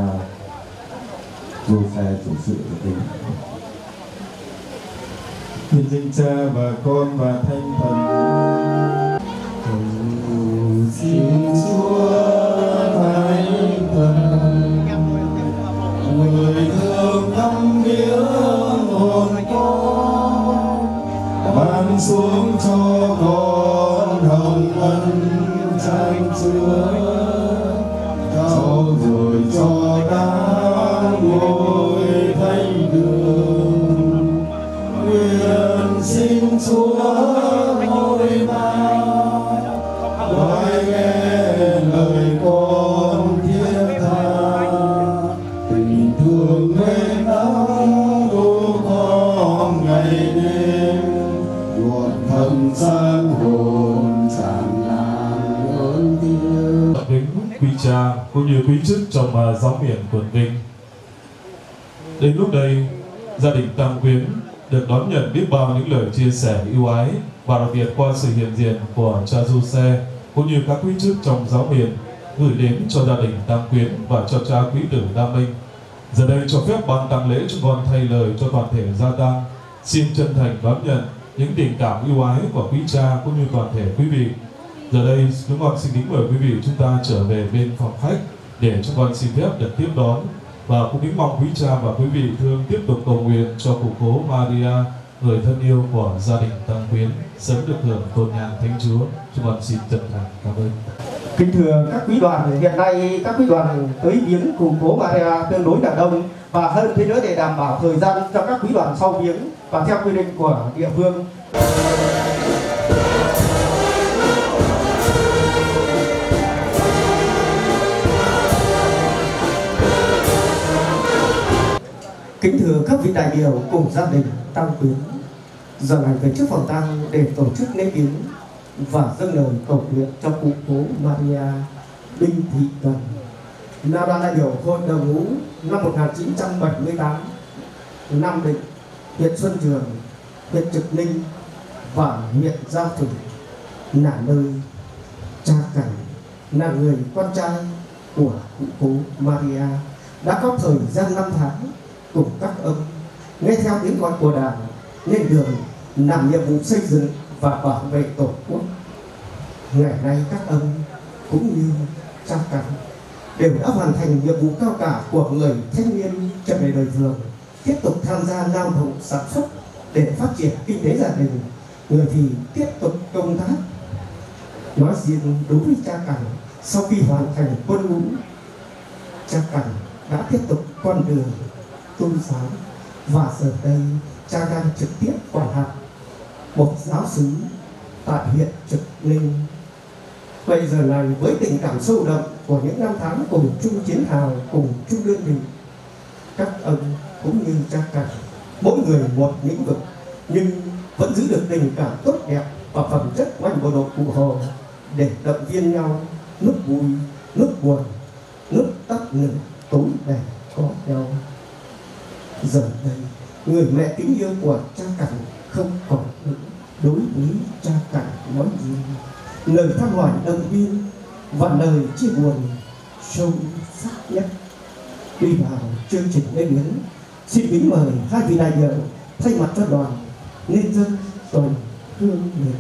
du xe chủ sự kính. Thiên danh cha và con và thanh thần. Cầu xin Chúa ban xuống cho con hồng ân chan chứa trao rồi cho đáng cha cũng như quý chức trong uh, giáo miền quận Vinh. Đến lúc đây, gia đình Tam Quyến được đón nhận biết bao những lời chia sẻ ưu ái và đặc biệt qua sự hiện diện của cha Du Xe cũng như các quý chức trong giáo miền gửi đến cho gia đình Tam Quyến và cho cha quý tử Đa Minh. Giờ đây cho phép ban tang lễ chúng con thay lời cho toàn thể gia tang xin chân thành đón nhận những tình cảm ưu ái của quý cha cũng như toàn thể quý vị Giờ đây chúng con xin kính mời quý vị chúng ta trở về bên phòng khách để chúng con xin phép được tiếp đón và cũng kính mong quý cha và quý vị thương tiếp tục cầu nguyện cho cụ cố Maria người thân yêu của gia đình Tăng Quyến sớm được hưởng tôn nhang Thánh Chúa. Chúng con xin chân thành cảm ơn. Kính thưa các quý đoàn, hiện nay các quý đoàn tới viếng cụ cố Maria tương đối là đông và hơn thế nữa để đảm bảo thời gian cho các quý đoàn sau viếng và theo quy định của địa phương. Kính thưa các vị đại biểu cùng gia đình Tăng Quyến, giờ này về trước phòng tang để tổ chức lễ viếng và dâng lời cầu nguyện cho cụ cố Maria Đinh Thị Cần là đoàn đại biểu hội đồng ngũ năm 1978 Nam Định, huyện Xuân Trường, huyện Trực Ninh và huyện Giao Thủy là nơi cha cảnh là người con trai của cụ cố Maria đã có thời gian năm tháng cùng các ông, nghe theo tiếng gọi của đảng, lên đường, làm nhiệm vụ xây dựng và bảo vệ tổ quốc. Ngày nay các ông, cũng như cha cảnh đều đã hoàn thành nhiệm vụ cao cả của người thanh niên trở về đời thường, tiếp tục tham gia lao động sản xuất để phát triển kinh tế gia đình, người thì tiếp tục công tác. Nói riêng đối với cha cảnh, sau khi hoàn thành quân ngũ, cha cảnh đã tiếp tục con đường tôn giáo và giờ đây cha đang trực tiếp quản hạt một giáo sứ tại huyện Trực Ninh bây giờ này với tình cảm sâu đậm của những năm tháng cùng chung chiến hào, cùng chung đơn vị, các ông cũng như cha cả, mỗi người một lĩnh vực, nhưng vẫn giữ được tình cảm tốt đẹp và phẩm chất của anh bộ đội cụ Hồ để động viên nhau lúc vui, lúc buồn, lúc tắt lửa tối đèn có nhau. Giờ đây, người mẹ kính yêu của cha cảnh không còn nữa. Đối với cha cảnh nói riêng lời thăm hỏi động viên và lời chia buồn sâu sắc nhất. Đi vào chương trình lễ biến xin kính mời hai vị đại biểu thay mặt cho đoàn nhân dân toàn hương miền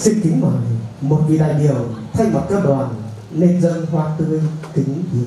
xin kính mời một vị đại biểu thay mặt các đoàn lên dân hoa tươi kính viếng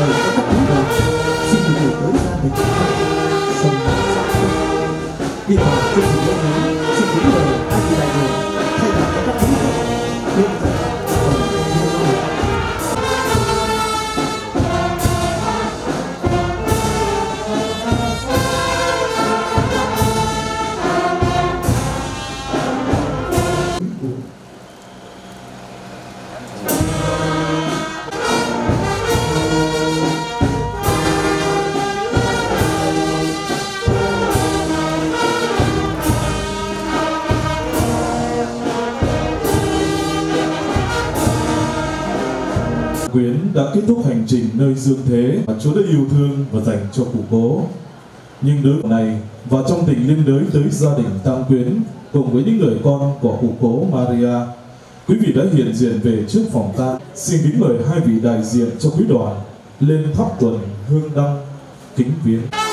Thank you. Dương thế mà Chúa đã yêu thương và dành cho cụ cố. Nhưng đứa này và trong tình liên đới tới gia đình tăng Quyến cùng với những người con của cụ cố Maria, quý vị đã hiện diện về trước phòng tang. Xin kính mời hai vị đại diện cho quý đoàn lên thắp tuần hương đăng kính viếng.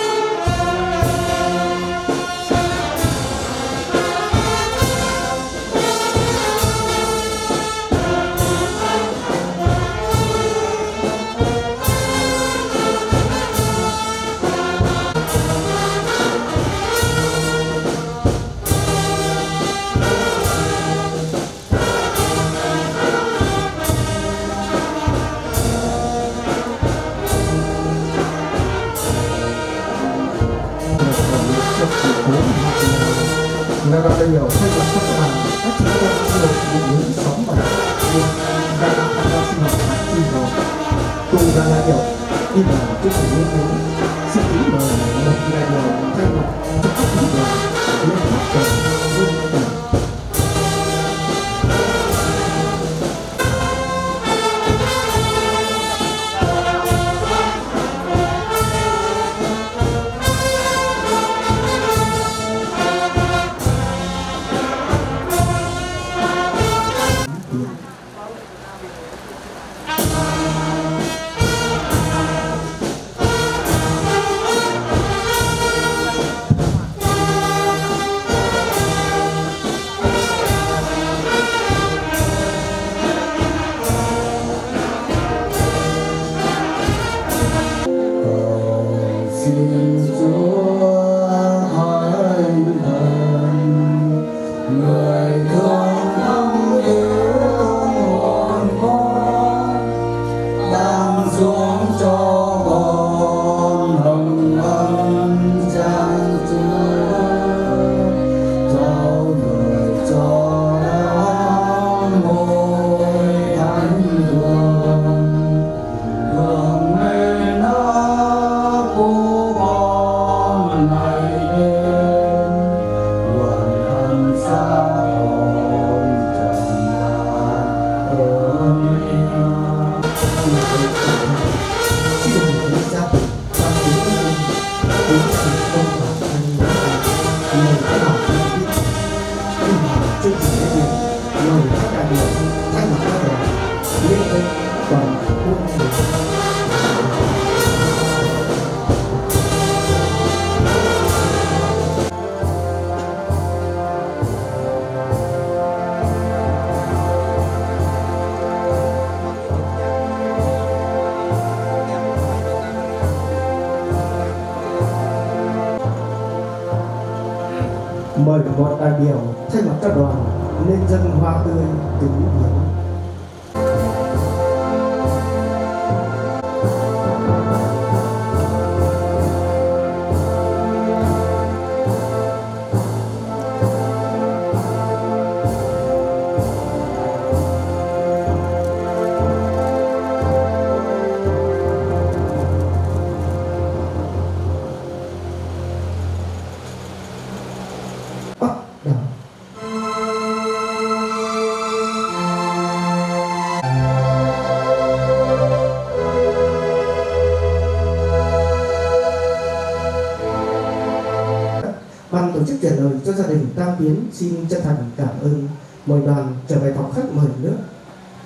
Chân thành cảm ơn mời đoàn trở về phòng khách mời nước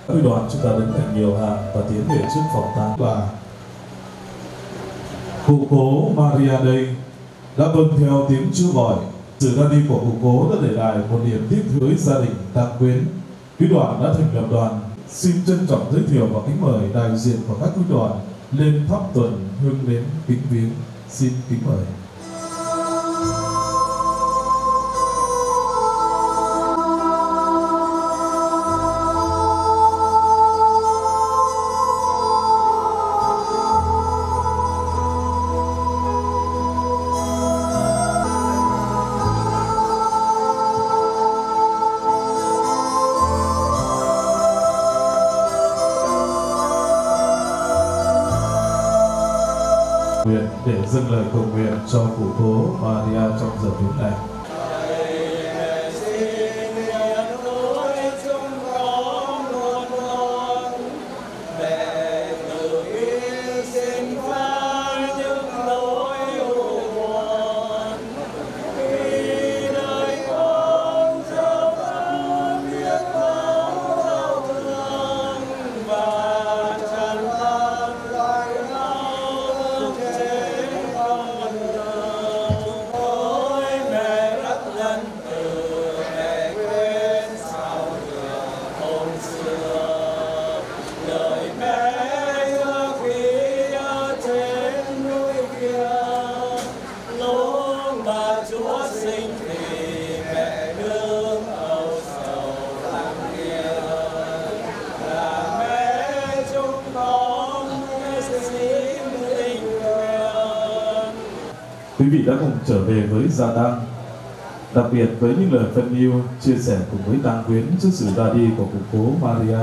Quy đoàn chúng ta đứng thành nhiều hàng và tiến về trước phòng tang và cụ cố Maria đây đã vâng theo tiếng Chúa gọi. Sự ra đi của cụ cố đã để lại một niềm tiếc với gia đình tang quyến. Quý đoàn đã thành lập đoàn. Xin trân trọng giới thiệu và kính mời đại diện của các quý đoàn lên thắp tuần hương đến kính viếng. Xin kính mời. Gia tăng. Đặc biệt với những lời phân yêu, chia sẻ cùng với tang quyến trước sự ra đi của cụ cố Maria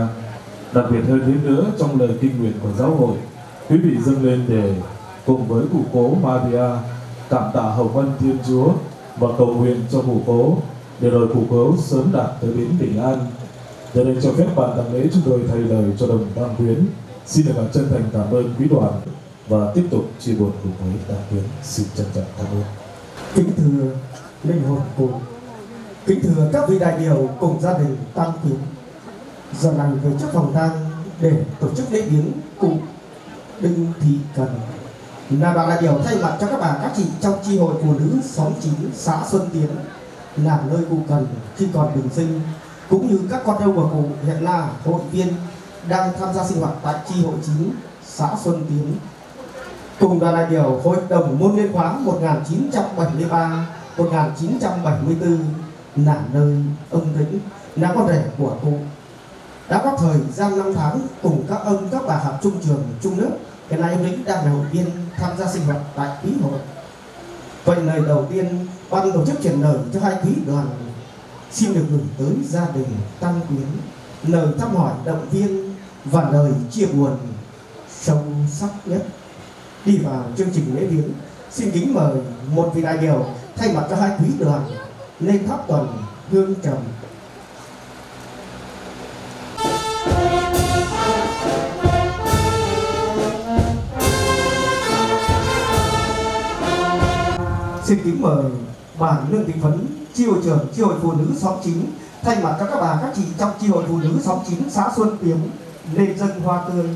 Đặc biệt hơn thế nữa trong lời kinh nguyện của giáo hội Quý vị dâng lên để cùng với cụ cố Maria cảm tạ hồng ân Thiên Chúa và cầu nguyện cho cụ cố để rồi cụ cố sớm đạt tới đến bình an. Để đây cho phép bạn tặng lễ chúng tôi thay lời cho đồng tang quyến. Xin được chân thành cảm ơn quý đoàn và tiếp tục chia buồn cùng với tang quyến. Xin trân trọng cảm ơn kính thưa linh hồn cùng. Kính thưa các vị đại biểu cùng gia đình tăng quyến giờ này về trước phòng tang để tổ chức lễ viếng cụ đinh thị cần. Là đoàn đại biểu thay mặt cho các bà các chị trong chi hội phụ nữ xóm chín, xã Xuân Tiến là nơi cụ cần khi còn bình sinh, cũng như các con yêu của cụ hiện là hội viên đang tham gia sinh hoạt tại chi hội chín, xã Xuân Tiến cùng đoàn đại biểu Hội đồng môn liên khoáng 1973 1974 là nơi ông Vĩnh là con rể của cụ. Đã có thời gian năm tháng cùng các ông, các bà học trung trường trung nước hiện nay ông Vĩnh đang là hội viên tham gia sinh hoạt tại quý hội. Vậy lời đầu tiên, ban tổ chức chuyển lời cho hai quý đoàn xin được gửi tới gia đình tăng quyến, lời thăm hỏi động viên và lời chia buồn sâu sắc nhất đi vào chương trình lễ viếng xin kính mời một vị đại biểu thay mặt cho hai quý đoàn lên tháp tuần hương trầm xin kính mời bà Lương Thị Phấn, chi hội trưởng chi hội phụ nữ xóm 9 thay mặt cho các bà các chị trong chi hội phụ nữ xóm 9 xã Xuân Tiến lên dân hoa tươi.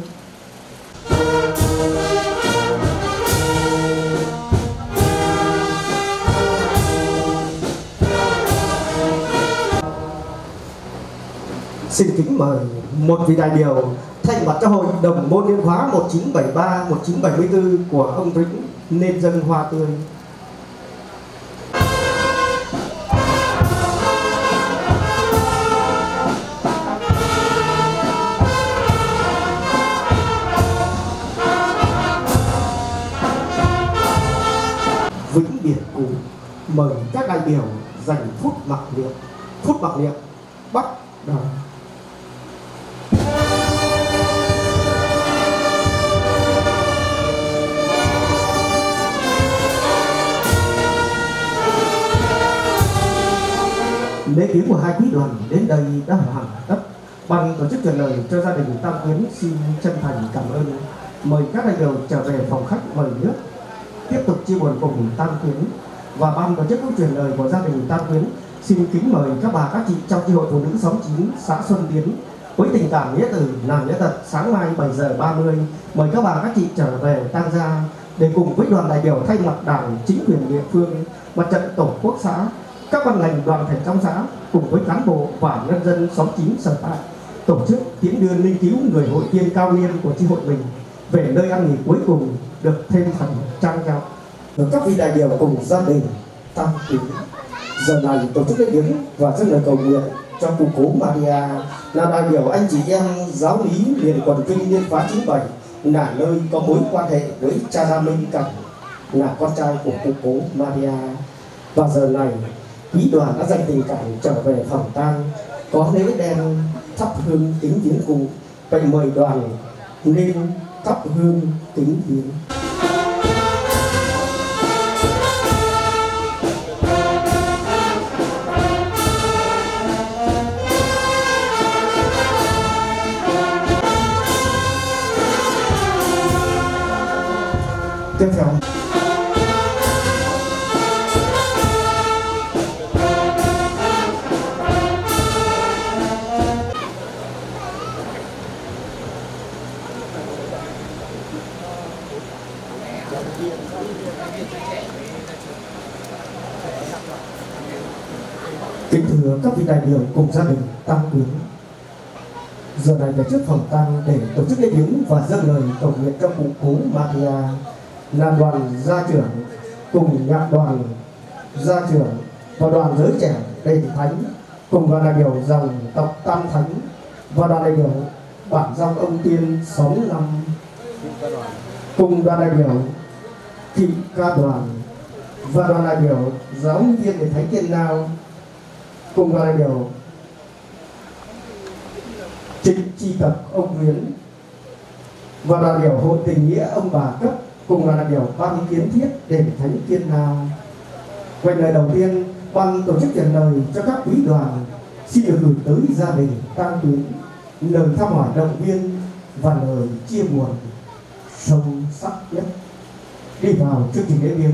Xin kính mời một vị đại biểu thay mặt cho hội đồng môn liên khóa 1973 1974 của ông Vĩnh nên dân hoa tươi. vĩnh biệt cụ mời các đại biểu dành phút mặc niệm phút mặc niệm bắt đầu kiến của hai quý đoàn đến đây đã hoàn tất. Ban tổ chức trả lời cho gia đình tam quyến xin chân thành cảm ơn. Mời các đại biểu trở về phòng khách mời nước. Tiếp tục chia buồn cùng tam quyến. Và ban tổ chức cũng truyền lời của gia đình tam quyến xin kính mời các bà, các chị trong chi hội phụ nữ xóm 9 xã Xuân Tiến với tình cảm nghĩa tử làm nghĩa tật sáng mai 7 giờ 30 mời các bà, các chị trở về tham gia để cùng với đoàn đại biểu thay mặt đảng, chính quyền địa phương, mặt trận tổ quốc xã, các ban ngành đoàn thể trong xã cùng với cán bộ và nhân dân xóm chín sở tại tổ chức tiễn đưa linh cứu người hội viên cao niên của chi hội mình về nơi ăn nghỉ cuối cùng được thêm phần trang trọng được các vị đại biểu cùng gia đình tăng kính. Giờ này tổ chức lễ viếng và dâng lời cầu nguyện cho cụ cố Maria là đại biểu anh chị em giáo lý liền quần kinh liên khóa 97 là nơi có mối quan hệ với cha Gia Minh Cảnh, là con trai của cụ cố Maria. Và giờ này quý đoàn đã dành tình cảm trở về phòng tang, có lễ đem thắp hương kính viếng cụ. Vậy mời đoàn nên thắp hương kính viếng. Tiếp theo. Các vị đại biểu cùng gia đình tăng quyến giờ này về trước phòng tăng để tổ chức lễ viếng và dâng lời cầu nguyện cho cụ cố Maria là đoàn, gia trưởng, cùng nhạc đoàn, gia trưởng và đoàn giới trẻ đền thánh, cùng đoàn đại biểu dòng tộc tam thánh và đoàn đại biểu bản dòng ông tiên sống năm. Cùng đoàn đại biểu thị ca đoàn và đoàn đại biểu giáo viên để thánh tiên nào cùng đoàn đại biểu tri tập ông Nguyễn. Và đoàn đại biểu hội tình nghĩa ông bà cấp, cùng đoàn đại biểu ban ý kiến thiết đền thánh kiên nào vậy lời đầu tiên, ban tổ chức trả lời cho các quý đoàn, xin được gửi tới gia đình tăng tuyến lời thăm hỏi động viên và lời chia buồn. Sâu sắc nhất. Đi vào chương trình lễ viếng.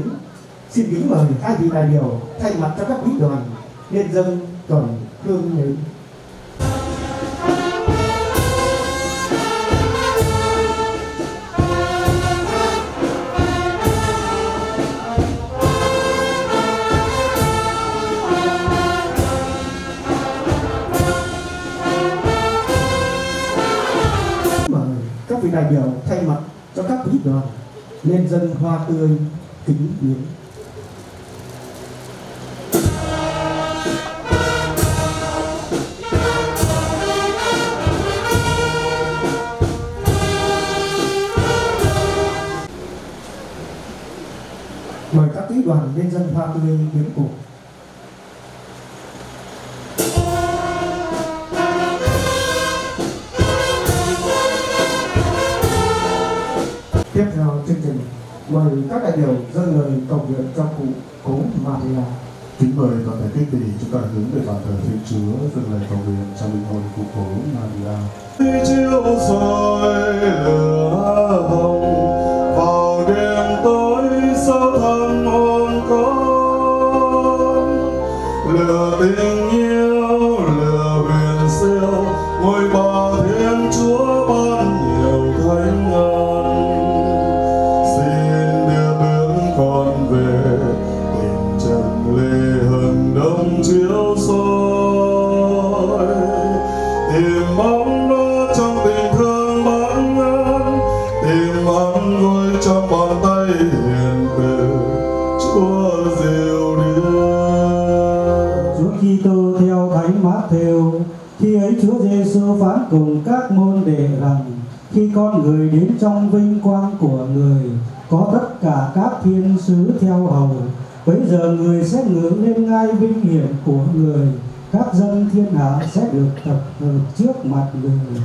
Xin kính mời hai vị đại biểu thay mặt cho các quý đoàn nhân dân còn thương nhớ. Mời các vị đại biểu thay mặt cho các quý đoàn, nhân dân hoa tươi kính viếng quý đoàn nhân dân hoa tươi viếng cùng tiếp theo chương trình mời các đại biểu dâng lời cầu nguyện cho cụ cố Maria Kính mời toàn thể khách vị chúng ta hướng về bàn thờ Thiên Chúa dâng lời cầu nguyện cho linh hồn cụ cố Maria. chiếu soi lửa hồng Thánh Matthew khi ấy Chúa Giêsu phán cùng các môn đệ rằng, khi con người đến trong vinh quang của người, có tất cả các thiên sứ theo hầu bây giờ người sẽ ngưỡng lên ngai vinh hiển của người. Các dân thiên hạ sẽ được tập hợp trước mặt người,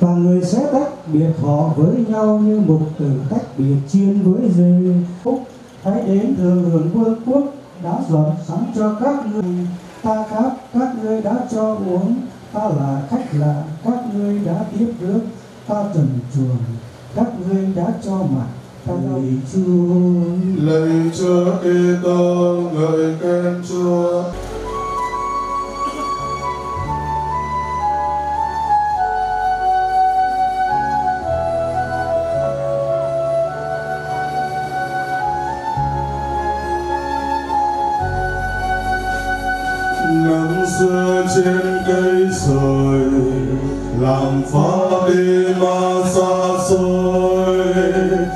và người sẽ tách biệt họ với nhau như mục tử tách biệt chiên với dê. Phúc, hãy đến thường hưởng vương quốc đã dọn sẵn cho các ngươi ta khát các ngươi đã cho uống. Ta là khách lạ các ngươi đã tiếp rước ta trần chuồng các ngươi đã cho mặt. Ta lạy chúa. Lạy chúa Kitô ngợi khen chúa xưa trên cây sồi làm phá đi mà xa xôi.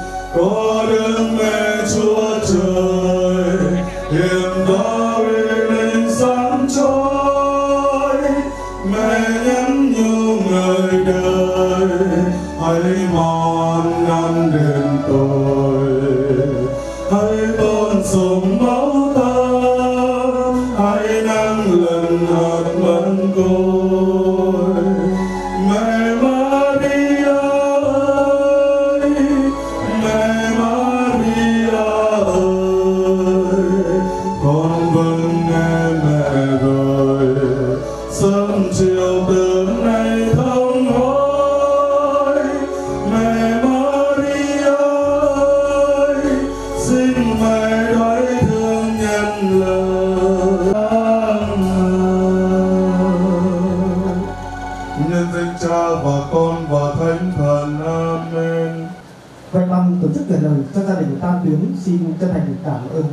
Xin chân thành cảm ơn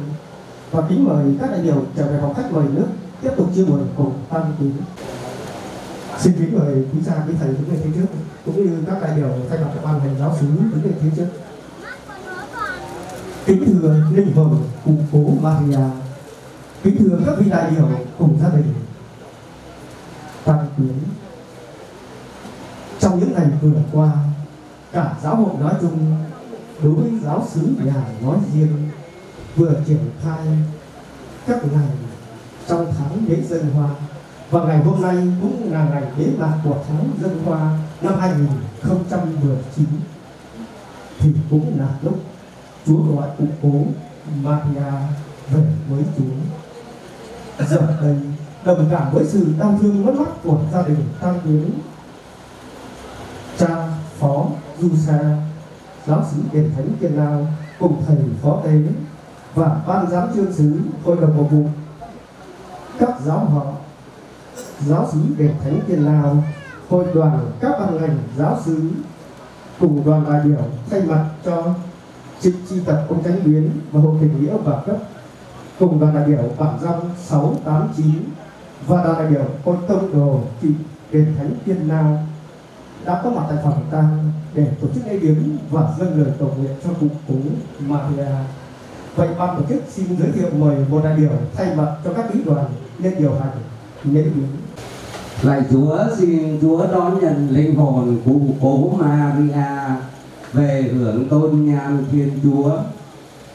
và kính mời các đại biểu trở về phòng khách mời nước tiếp tục chia buồn cùng tăng Tuyến. Xin kính mời quý cha quý thầy đứng về phía trước cũng như các đại biểu thay mặt ban hành giáo sứ đứng về phía trước. Kính thưa linh hồn cụ cố Maria, kính thưa các vị đại biểu cùng gia đình Tam Tuyến. Trong những ngày vừa qua, cả giáo hội nói chung đối với giáo xứ nhà nói riêng, vừa triển khai các ngày trong tháng lễ dân hoa và ngày hôm nay cũng là ngày bế mạc của tháng dân hoa năm 2019 thì cũng là lúc Chúa gọi cụ cố Maria về với Chúa. Giờ đây, đồng cảm với sự đau thương mất mát của gia đình tăng tướng cha phó du sa, giáo sĩ đền thánh kiên lao cùng thầy phó tế và ban giám chương sứ hội đồng học vụ các giáo họ, giáo sứ đền thánh tiền lào, hội đoàn các ban ngành, giáo sứ cùng đoàn đại biểu thay mặt cho trịnh chi tập ông tránh biến và hội tình nghĩa và cấp, cùng đoàn đại biểu bản dòng 689 và đoàn đại biểu con tông đồ thị đền thánh tiền nào đã có mặt tại phòng tang để tổ chức lễ viếng và dâng lời cầu nguyện cho cụ cố Maria. Vậy ban tổ chức xin giới thiệu mời một đại biểu thay mặt cho các bí đoàn lên điều hành lễ viếng. Lạy Chúa xin Chúa đón nhận linh hồn cụ cố Maria về hưởng tôn nhan Thiên Chúa.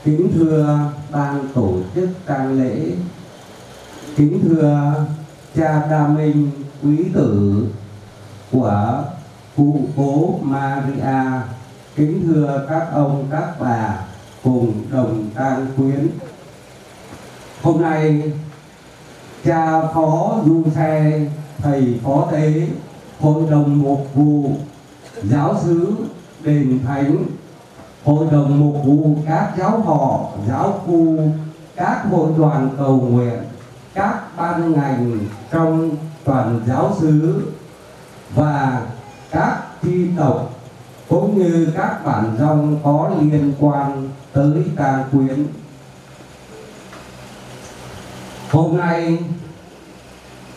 Kính thưa ban tổ chức tang lễ, kính thưa cha Đa Minh quý tử của cụ cố Maria, kính thưa các ông các bà cùng đồng tang quyến. Hôm nay cha phó du xe thầy phó tế hội đồng mục vụ giáo sứ đền thánh hội đồng mục vụ các giáo họ giáo khu các hội đoàn cầu nguyện các ban ngành trong toàn giáo xứ và các tri tộc cũng như các bản dòng có liên quan tới tang quyến. Hôm nay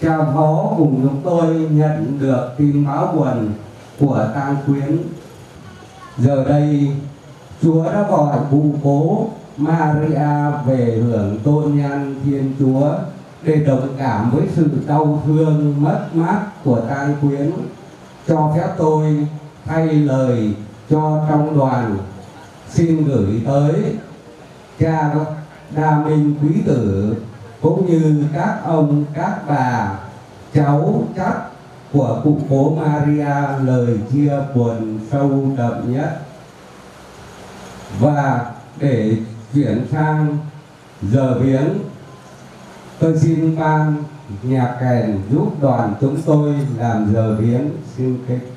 cha phó cùng chúng tôi nhận được tin báo buồn của tang quyến. Giờ đây, chúa đã gọi cụ cố maria về hưởng tôn nhan thiên chúa để đồng cảm với sự đau thương mất mát của tang quyến cho phép tôi thay lời cho trong đoàn. Xin gửi tới cha đa minh quý tử, cũng như các ông, các bà, cháu chắc của cụ cố Maria lời chia buồn sâu đậm nhất. Và để chuyển sang giờ viếng, tôi xin ban nhà kèn giúp đoàn chúng tôi làm giờ viếng xin kích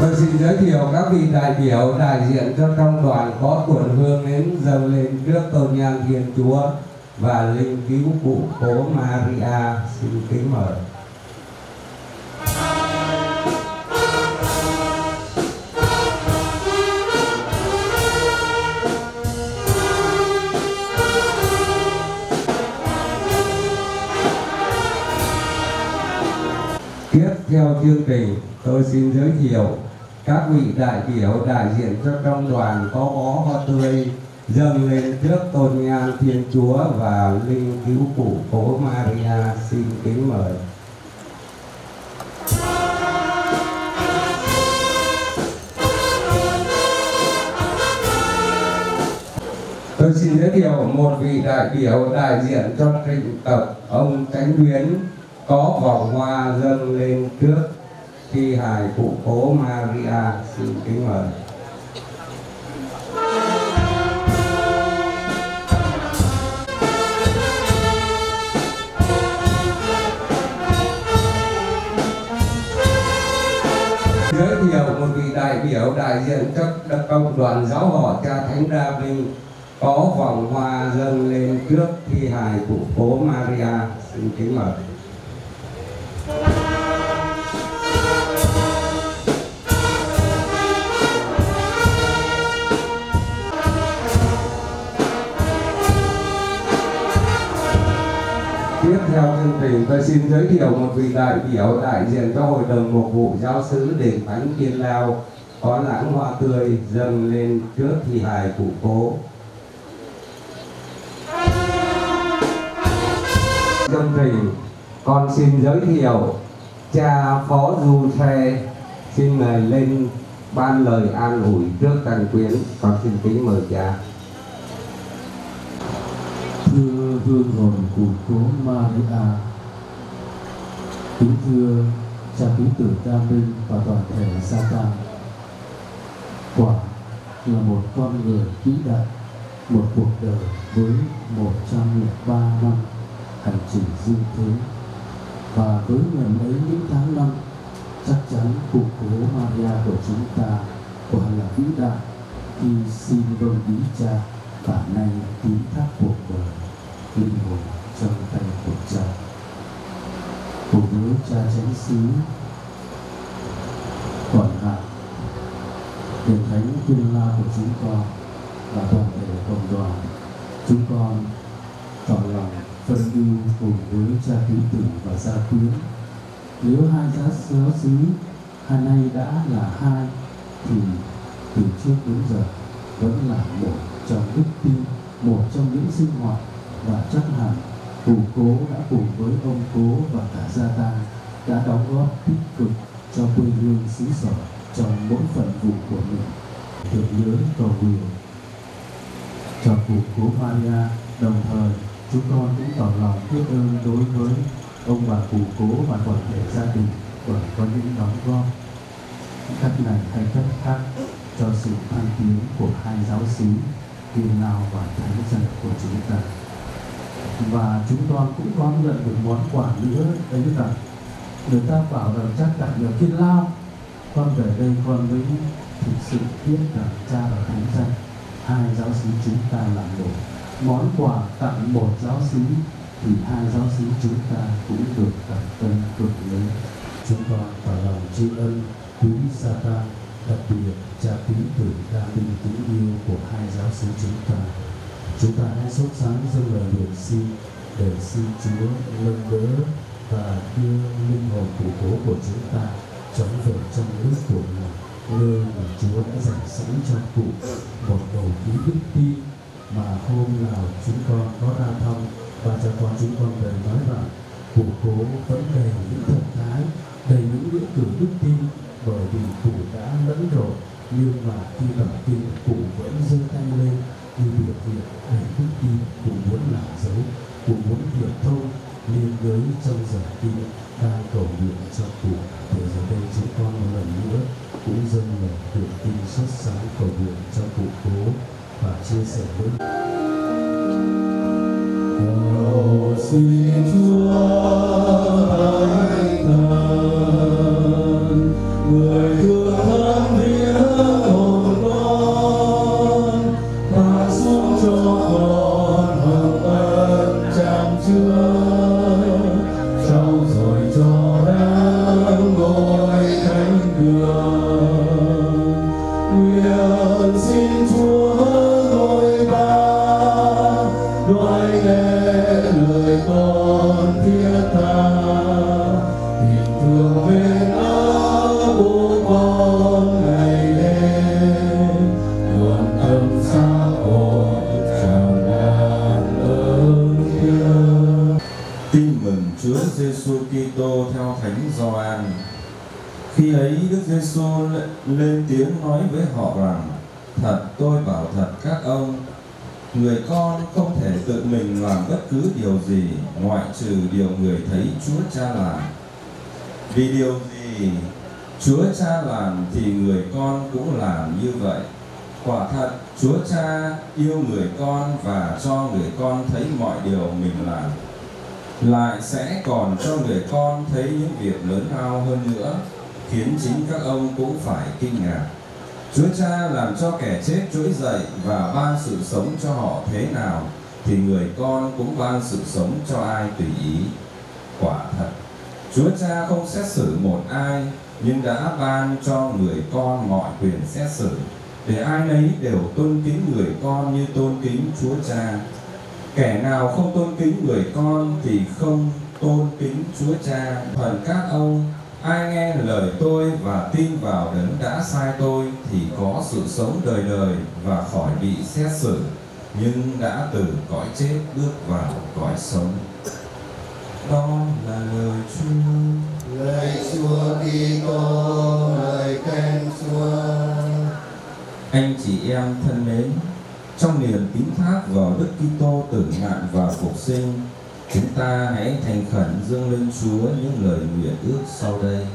Tôi xin giới thiệu các vị đại biểu đại diện cho trong đoàn có tuần hương đến dâng lên trước tôn nhang Thiên Chúa và linh cứu cụ cố Maria xin kính mời. Theo chương trình, tôi xin giới thiệu các vị đại biểu đại diện cho trong đoàn có bó hoa tươi dâng lên trước tôn nhan Thiên Chúa và linh cứu cụ cố Maria xin kính mời. Tôi xin giới thiệu một vị đại biểu đại diện cho trịnh tộc ông Tránh Luyến có vòng hoa dâng lên trước, thi hài cụ cố Maria xin kính mời. giới thiệu một vị đại biểu đại diện cho đặc công đoàn giáo họ cha thánh đa vinh có vòng hoa dâng lên trước, thi hài cụ cố Maria xin kính mời. Theo chương trình tôi xin giới thiệu một vị đại biểu đại diện cho Hội đồng Mục vụ Giáo sứ Đền Thánh Kiên Lao, có lãng hoa tươi dâng lên trước thi hài cụ cố. Chương trình con xin giới thiệu cha Phó Du Xe xin mời lên ban lời an ủi trước tăng quyến. Con xin kính mời cha. Thưa hương hồn cụ cố Maria. Kính thưa cha kính tử Đa Minh và toàn thể gia tăng quả là một con người vĩ đại, một cuộc đời với 103 năm hành trình dương thế. Và với ngày ấy những tháng năm, chắc chắn cụ cố Maria của chúng ta quả là vĩ đại. Khi xin vâng ý cha, và nay tín thác cuộc đời linh hồn trong tay của cha. Cùng với cha chánh xứ quản hạt đền thánh thiên la của chúng con và toàn thể cộng đoàn. Chúng con tỏ lòng phân ưu cùng với cha cứu tử và gia quyến. Nếu hai giá giáo xứ hai nay đã là hai, thì từ trước đến giờ vẫn là một trong đức tin, một trong những sinh hoạt và chắc hẳn cụ cố đã cùng với ông cố và cả gia ta đã đóng góp tích cực cho quê hương xứ sở trong mỗi phần vụ của mình. Tưởng nhớ cầu nguyện. Cho cụ cố Maria, đồng thời chúng con cũng tỏ lòng biết ơn đối với ông bà cụ cố và toàn thể gia đình bởi có những đóng góp. Cách này hay cách khác cho sự thăng tiến của hai giáo xứ Kiên Lao và Thánh Dân của chúng và chúng con cũng có nhận được món quà nữa. Đấy là người ta bảo rằng chắc cả nhờ Kiên Lao, con về đây con mới thực sự biết rằng cha và Thánh danh hai giáo sứ chúng ta là một. Món quà tặng một giáo sứ thì hai giáo sứ chúng ta cũng được cảm ơn cực lớn chúng con tỏ lòng tri ân quý gia ta đặc biệt cha quý tử đa tình kính yêu của hai giáo sứ chúng ta chúng ta hãy sốt sáng dâng lời nguyện xin để xin Chúa nâng đỡ và đưa linh hồn của cố của chúng ta trở về trong nước của Ngài, nơi mà Chúa đã dành sẵn cho cụ. Một đầu khí đức tin mà hôm nào chúng con có ra thăm và cho con chúng con về nói rằng cụ cố vẫn đầy những thần thái, đầy những nghĩa cử đức tin bởi vì cụ đã lẫn rồi. Nhưng mà khi đọc kinh cụ vẫn giơ tay lên như biểu hiện đầy đức tin cụ muốn làm dấu cụ muốn hiệp thông liên đới trong giờ kinh đang cầu nguyện cho cụ thời giờ đây chúng con một lần nữa cũng dâng lời tuyển tin xuất sáng cầu nguyện cho cụ cố và chia sẻ với cầu xin Chúa lên tiếng nói với họ rằng: Thật tôi bảo thật các ông, người con không thể tự mình làm bất cứ điều gì ngoại trừ điều người thấy Chúa Cha làm. Vì điều gì Chúa Cha làm thì người con cũng làm như vậy. Quả thật Chúa Cha yêu người con và cho người con thấy mọi điều mình làm lại sẽ còn cho người con thấy những việc lớn lao hơn nữa khiến chính các ông cũng phải kinh ngạc. Chúa cha làm cho kẻ chết trỗi dậy và ban sự sống cho họ thế nào, thì người con cũng ban sự sống cho ai tùy ý. Quả thật, chúa cha không xét xử một ai, nhưng đã ban cho người con mọi quyền xét xử, để ai nấy đều tôn kính người con như tôn kính chúa cha. Kẻ nào không tôn kính người con thì không tôn kính chúa cha, phần các ông ai nghe lời tôi và tin vào đấng đã sai tôi thì có sự sống đời đời và khỏi bị xét xử. Nhưng đã từ cõi chết bước vào cõi sống. Đó là lời chúa. Lời chúa Kitô lời khen chúa. Anh chị em thân mến trong niềm tín thác vào Đức Kitô tử nạn và phục sinh, chúng ta hãy thành khẩn dâng lên Chúa những lời nguyện ước sau đây.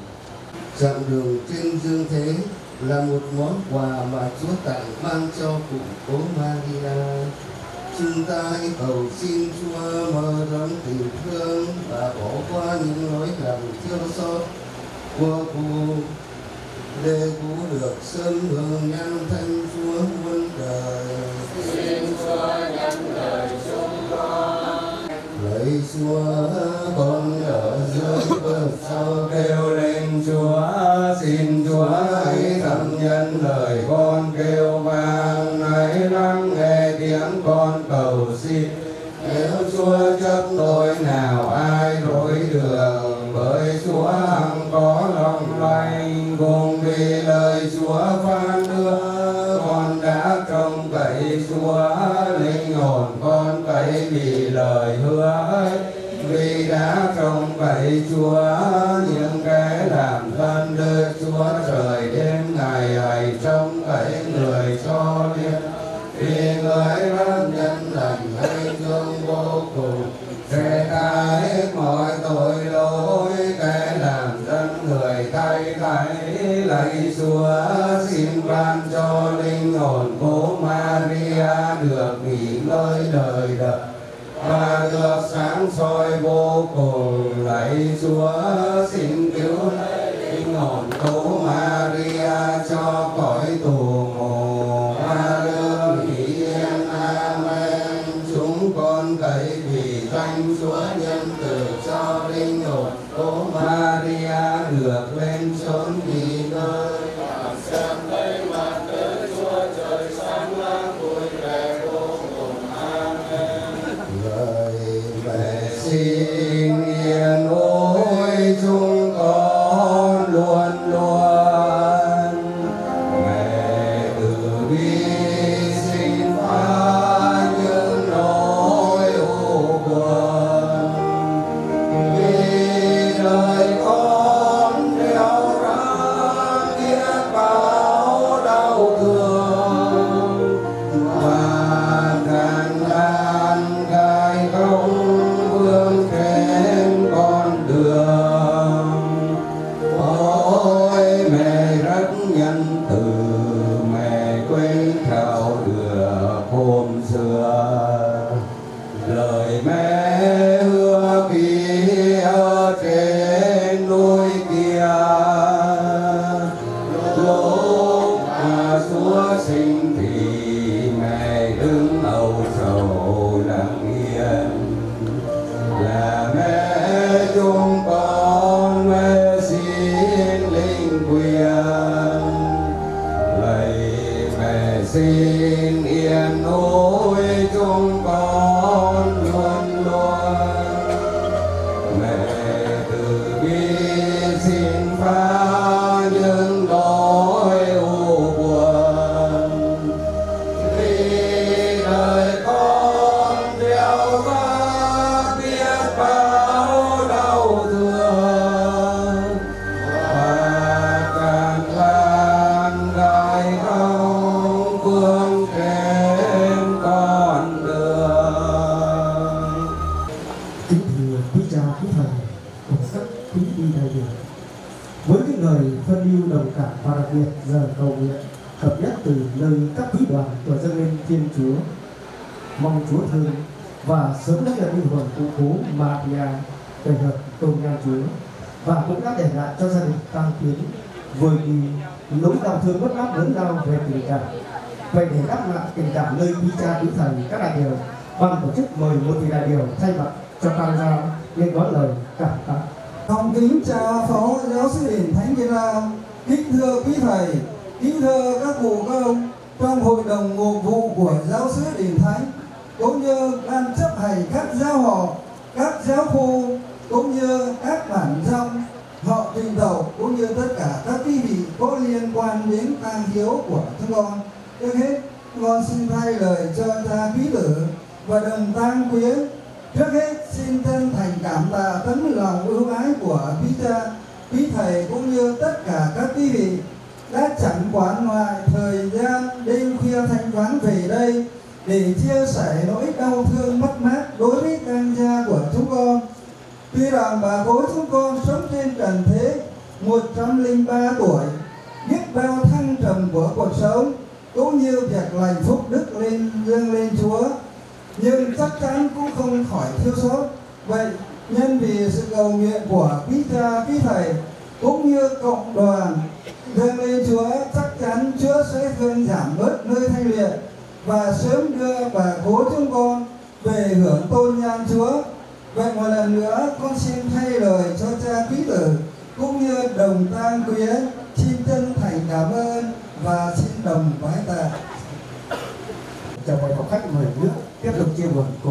Chặng đường trên dương thế là một món quà mà Chúa tặng mang cho cụ cố Maria. Chúng ta hãy cầu xin Chúa mở rộng tình thương và bỏ qua những lỗi lầm thiếu sót của cụ để cụ được sớm hưởng nhân thanh Chúa muôn đời. Xin Chúa nhận lời chúng con chúa con ở dưới vực sâu kêu lên chúa, xin chúa hãy thầm nhân lời con kêu vang. Hãy lắng nghe tiếng con cầu xin. Nếu chúa chấp tôi, nào ai đối đường? Bởi chúa hằng có lòng lành, cùng vì lời chúa phán. vậy chúa những cái làm thân đức chúa trời đêm ngày ấy trong bảy người cho biết vì người rất nhân lành hay thương vô cùng, sẽ ta hết mọi tội lỗi. Cái làm dân người thay thay Lạy chúa xin ban abençoar.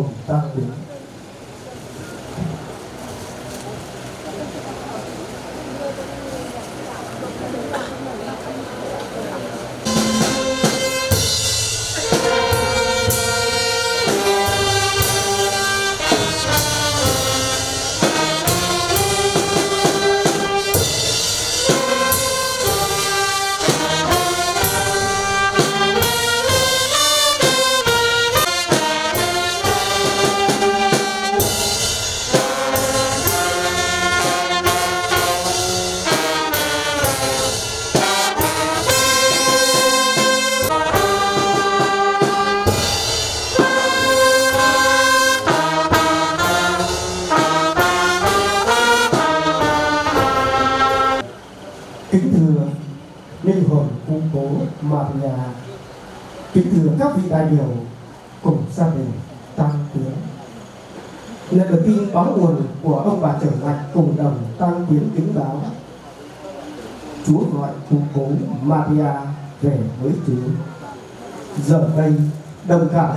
hukum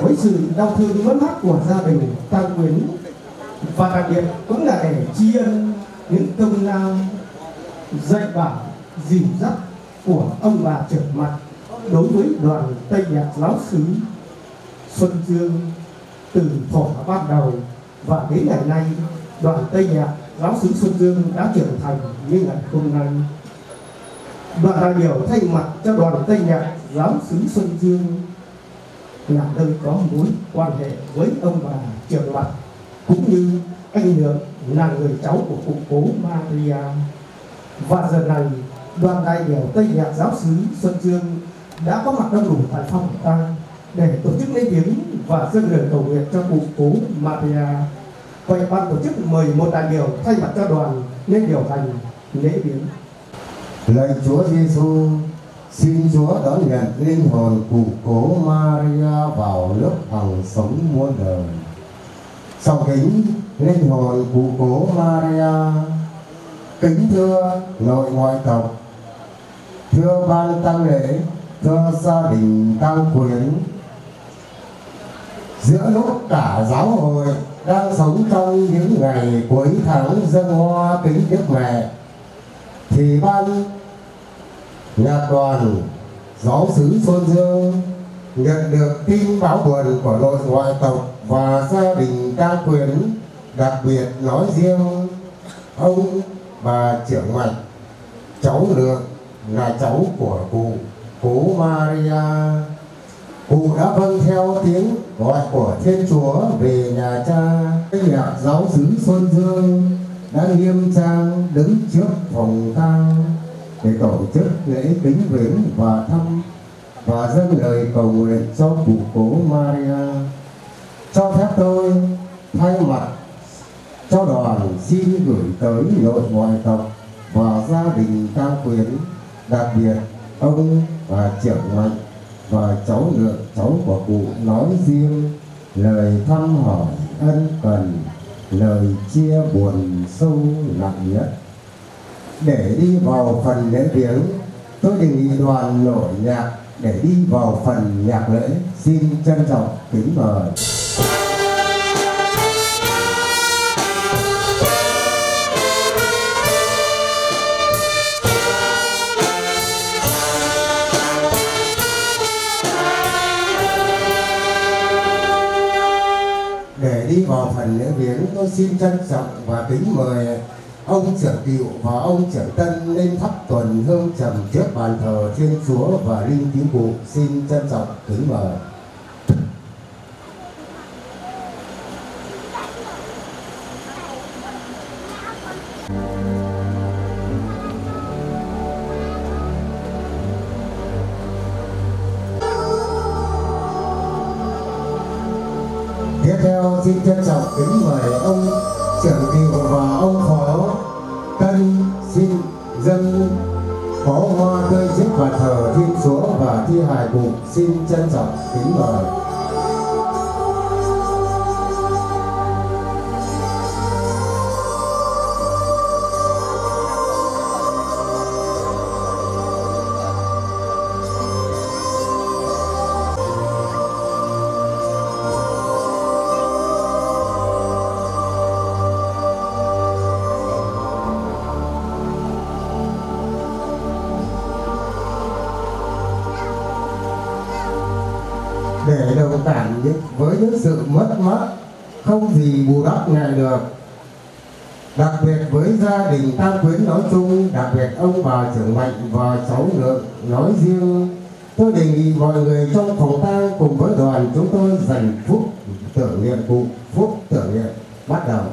với sự đau thương mất mát của gia đình tăng quyến và đặc biệt cũng là để tri ân những công lao, dạy bảo, dìu dắt của ông bà trưởng mặt đối với đoàn Tây Nhạc giáo xứ Xuân Dương từ thổ ban đầu và đến ngày nay, đoàn Tây Nhạc giáo xứ Xuân Dương đã trưởng thành như ngày hôm nay. Đoàn đại biểu thay mặt cho đoàn Tây Nhạc giáo xứ Xuân Dương là nơi có mối quan hệ với ông bà triệu loạn cũng như anh nhượng là người cháu của cụ cố Maria. Và giờ này, đoàn đại biểu Tây Nhạc giáo sứ Xuân Dương đã có mặt đông đủ tại phòng tang để tổ chức lễ viếng và dâng lời cầu nguyện cho cụ cố Maria. Vậy ban tổ chức mời một đại biểu thay mặt cho đoàn lên điều hành lễ viếng. Lạy Chúa Giêsu, xin Chúa đón nhận linh hồn cụ cố Maria vào lớp hằng sống muôn đời. Sau kính linh hồn cụ cố Maria, kính thưa nội ngoại tộc, thưa ban tăng lễ, thưa gia đình tăng quyến. Giữa lúc cả giáo hội đang sống trong những ngày cuối tháng dân hoa kính Đức Mẹ, thì ban nhạc đoàn giáo sứ Xuân Dương nhận được tin báo buồn của nội ngoại tộc và gia đình ca quyến đặc biệt nói riêng, ông bà trưởng mạch cháu lượng là cháu của cụ cố Maria. Cụ đã vâng theo tiếng gọi của Thiên Chúa về nhà cha. Nhạc giáo sứ Xuân Dương đã nghiêm trang đứng trước phòng tang để tổ chức lễ kính viếng và thăm và dâng lời cầu nguyện cho cụ cố Maria. Cho phép tôi thay mặt cho đoàn xin gửi tới nội ngoại tộc và gia đình cao quyến, đặc biệt ông và trưởng mạnh và cháu lượng cháu của cụ nói riêng lời thăm hỏi ân cần lời chia buồn sâu nặng nhất để đi vào phần lễ viếng, tôi đề nghị đoàn nổi nhạc để đi vào phần nhạc lễ. Xin trân trọng kính mời. Để đi vào phần lễ viếng, tôi xin trân trọng và kính mời ông trưởng tiệu và ông trưởng tân lên thắp tuần hương trầm trước bàn thờ thiên chúa và linh cứu cụ. Xin trân trọng kính mời. Tiếp theo, xin trân trọng kính mời ông phó hoa tươi trước và thờ thiên chúa và thi hài cụ xin trân trọng kính mời. Gì bù đắp ngài được. Đặc biệt với gia đình tam quyến nói chung, đặc biệt ông bà trưởng mạnh và cháu lượng nói riêng, tôi đề nghị mọi người trong phòng tang cùng với đoàn chúng tôi dành phút tưởng niệm cụ, phút tưởng niệm bắt đầu.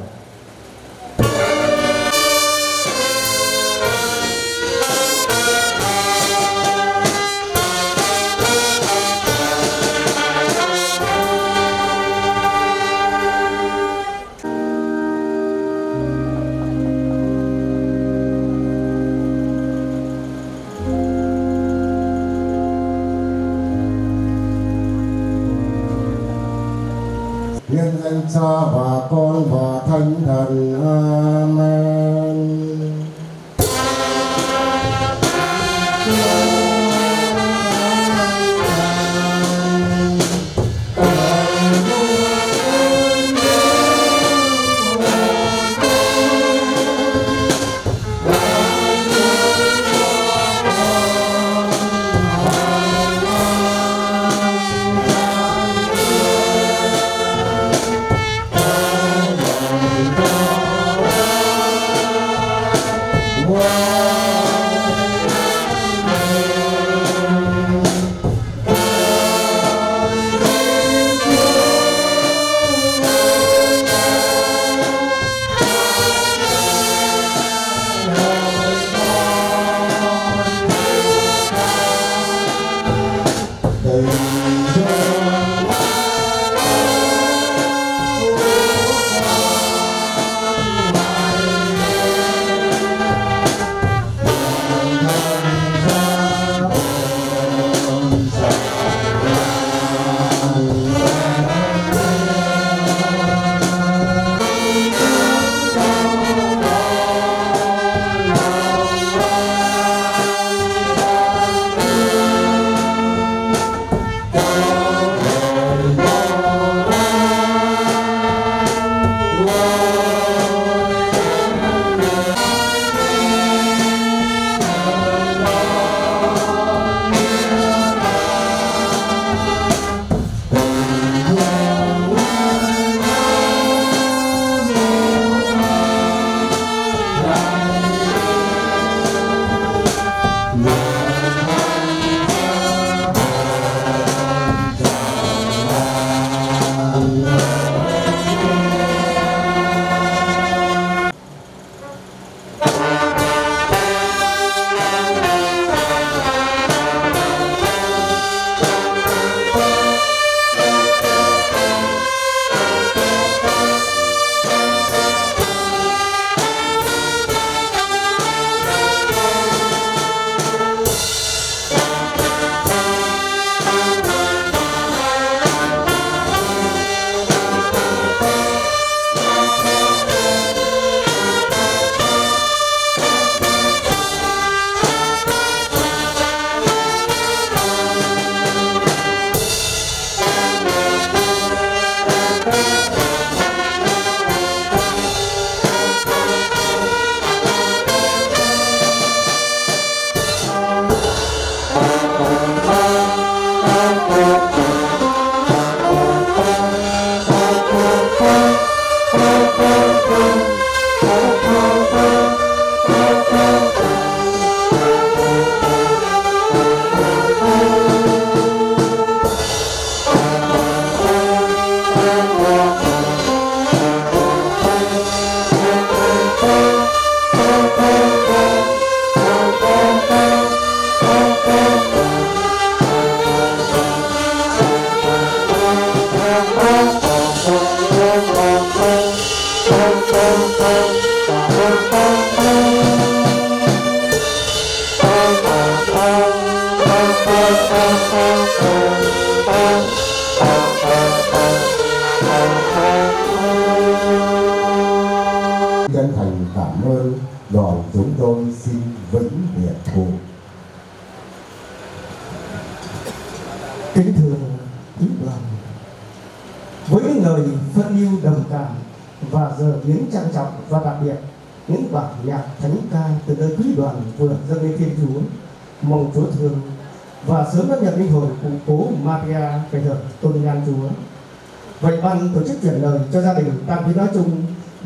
Ban tổ chức chuyển lời cho gia đình tam quý nói chung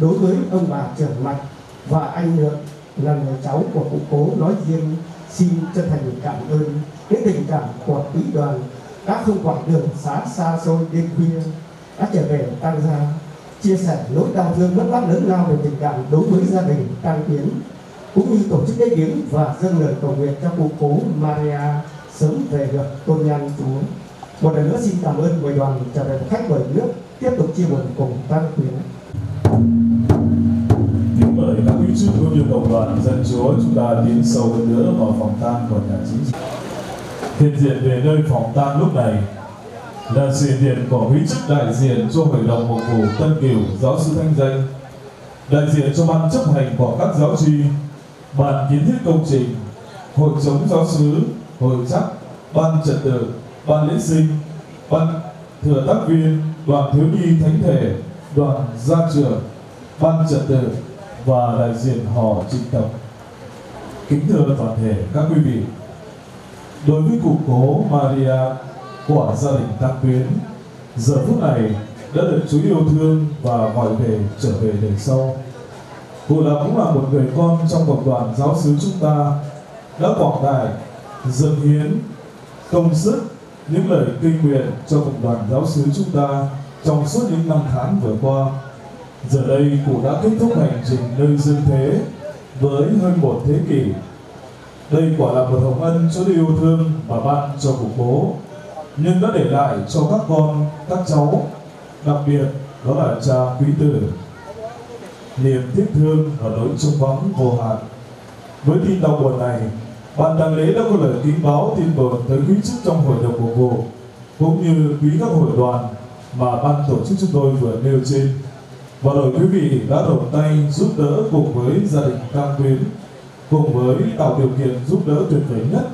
đối với ông bà trưởng mạch và anh nhượng là người cháu của cụ cố nói riêng xin chân thành cảm ơn cái tình cảm của quý đoàn đã không quản đường xá xa xôi đêm khuya đã trở về tăng gia, chia sẻ nỗi đau thương mất mát lớn lao về tình cảm đối với gia đình tăng tiến, cũng như tổ chức lễ viếng và dâng lời cầu nguyện cho cụ cố Maria sớm về được tôn nhan Chúa. Một lần nữa xin cảm ơn mời đoàn trở về khách mời nước tiếp tục chia buồn cùng tăng quyến. Kính mời các quý chức cũng như cộng đoàn dân chúa chúng ta tiến sâu hơn nữa vào phòng tang của nhà chính Hiện diện về nơi phòng tang lúc này là sự hiện của quý chức đại diện cho hội đồng mục vụ Tân Kiều giáo sư Thanh Danh, đại diện cho ban chấp hành của các giáo tri, ban kiến thiết công trình, hội chống giáo sứ, hội chắc, ban trật tự, ban lễ sinh, ban thừa tác viên, đoàn thiếu nhi thánh thể, đoàn gia trưởng, ban trật tự và đại diện họ trịnh tập. Kính thưa toàn thể các quý vị, đối với cụ cố Maria của gia đình Tăng Quyến, giờ phút này đã được Chúa yêu thương và gọi về trở về đời sau. Cụ là cũng là một người con trong cộng đoàn giáo xứ chúng ta đã quảng đại, dâng hiến, công sức, những lời kinh nguyện cho cộng đoàn giáo xứ chúng ta trong suốt những năm tháng vừa qua. Giờ đây cụ đã kết thúc hành trình nơi dương thế với hơn một thế kỷ. Đây quả là một hồng ân Chúa yêu thương và ban cho cụ cố, nhưng đã để lại cho các con, các cháu, đặc biệt đó là cha quý tử. Niềm tiếc thương và nỗi trông vắng vô hạn. Với tin đau buồn này, ban tang lễ đã có lời kính báo tin đồn tới quý chức trong hội đồng phục vụ cũng như quý các hội đoàn mà ban tổ chức chúng tôi vừa nêu trên và đội quý vị đã đồng tay giúp đỡ cùng với gia đình Cam Tuyến cùng với tạo điều kiện giúp đỡ tuyệt vời nhất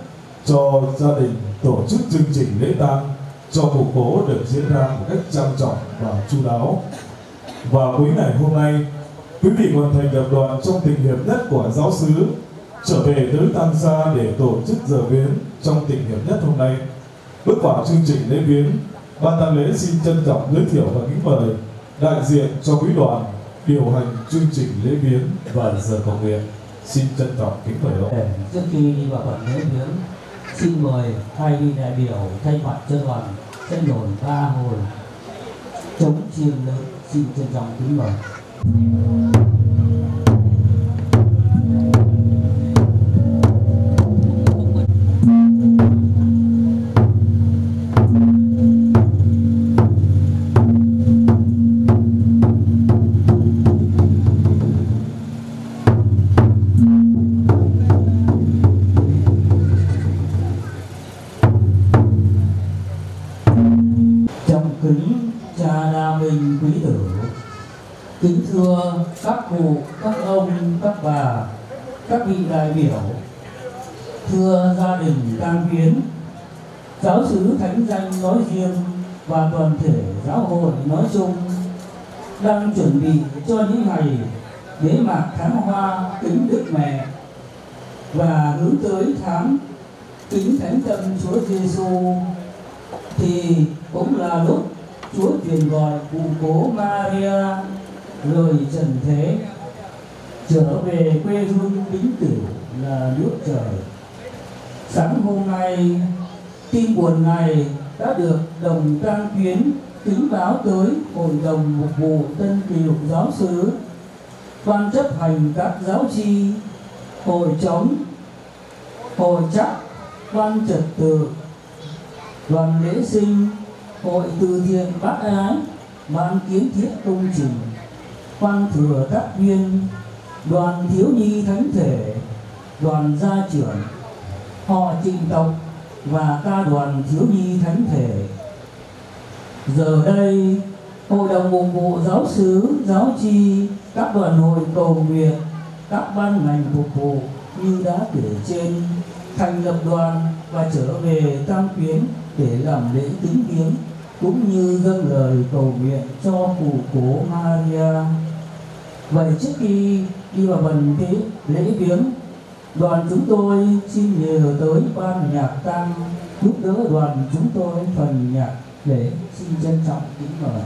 cho gia đình tổ chức chương trình lễ tang cho cuộc cố được diễn ra một cách trang trọng và chu đáo. Và cuối ngày hôm nay, quý vị còn thành lập đoàn trong tình hiệp nhất của giáo sứ trở về tới Tam Sa để tổ chức giờ viếng trong tình hiệp nhất hôm nay. Bước vào chương trình lễ viếng, ban tang lễ xin trân trọng giới thiệu và kính mời đại diện cho quý đoàn điều hành chương trình lễ viếng và giờ cầu nguyện. Xin trân trọng kính mời ông. Trước khi đi vào phần lễ viếng, xin mời hai vị đại biểu thay mặt cho đoàn sẽ nổi ba hồi chống chiêm lớn xin trân trọng kính mời. Sáng kiến giáo sứ thánh danh nói riêng và toàn thể giáo hội nói chung đang chuẩn bị cho những ngày bế mạc tháng hoa kính đức mẹ và hướng tới tháng kính thánh tâm chúa giêsu thì cũng là lúc Chúa truyền gọi cụ cố Maria rời trần thế, trở về quê hương kính tử là nước trời. Sáng hôm nay, tin buồn này đã được đồng trang tuyến kính báo tới Hội đồng Mục vụ Tân Kiều Giáo xứ, ban chấp hành các giáo chi, hội chống, hội chắc, ban trật tự, đoàn lễ sinh, hội từ thiện bác ái, ban kiến thiết công trình, ban thừa tác viên, đoàn thiếu nhi thánh thể, đoàn gia trưởng, họ trịnh tộc và ca đoàn thiếu nhi thánh thể. Giờ đây, Hội đồng mục vụ giáo sứ giáo tri các đoàn hội cầu nguyện, các ban ngành phục vụ như đã kể trên thành lập đoàn và trở về tam quyến để làm lễ kính viếng cũng như dâng lời cầu nguyện cho cụ cố Maria. Vậy trước khi đi vào phần lễ viếng, đoàn chúng tôi xin nhờ tới ban nhạc tăng giúp đỡ đoàn chúng tôi phần nhạc để xin trân trọng kính mời.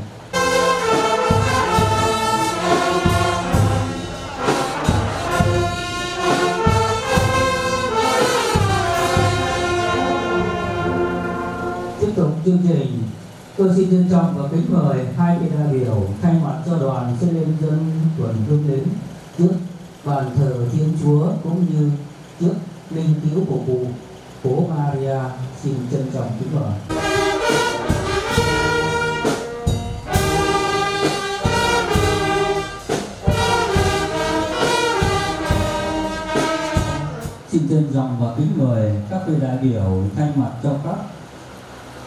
tiếp tục chương trình, tôi xin trân trọng và kính mời hai vị đại biểu thay mặt cho đoàn sẽ lên dân tuần hương đến trước bàn thờ thiên chúa cũng như trước linh cứu của cụ cố maria xin trân trọng kính mời. Xin trân trọng và kính mời các vị đại biểu thay mặt cho các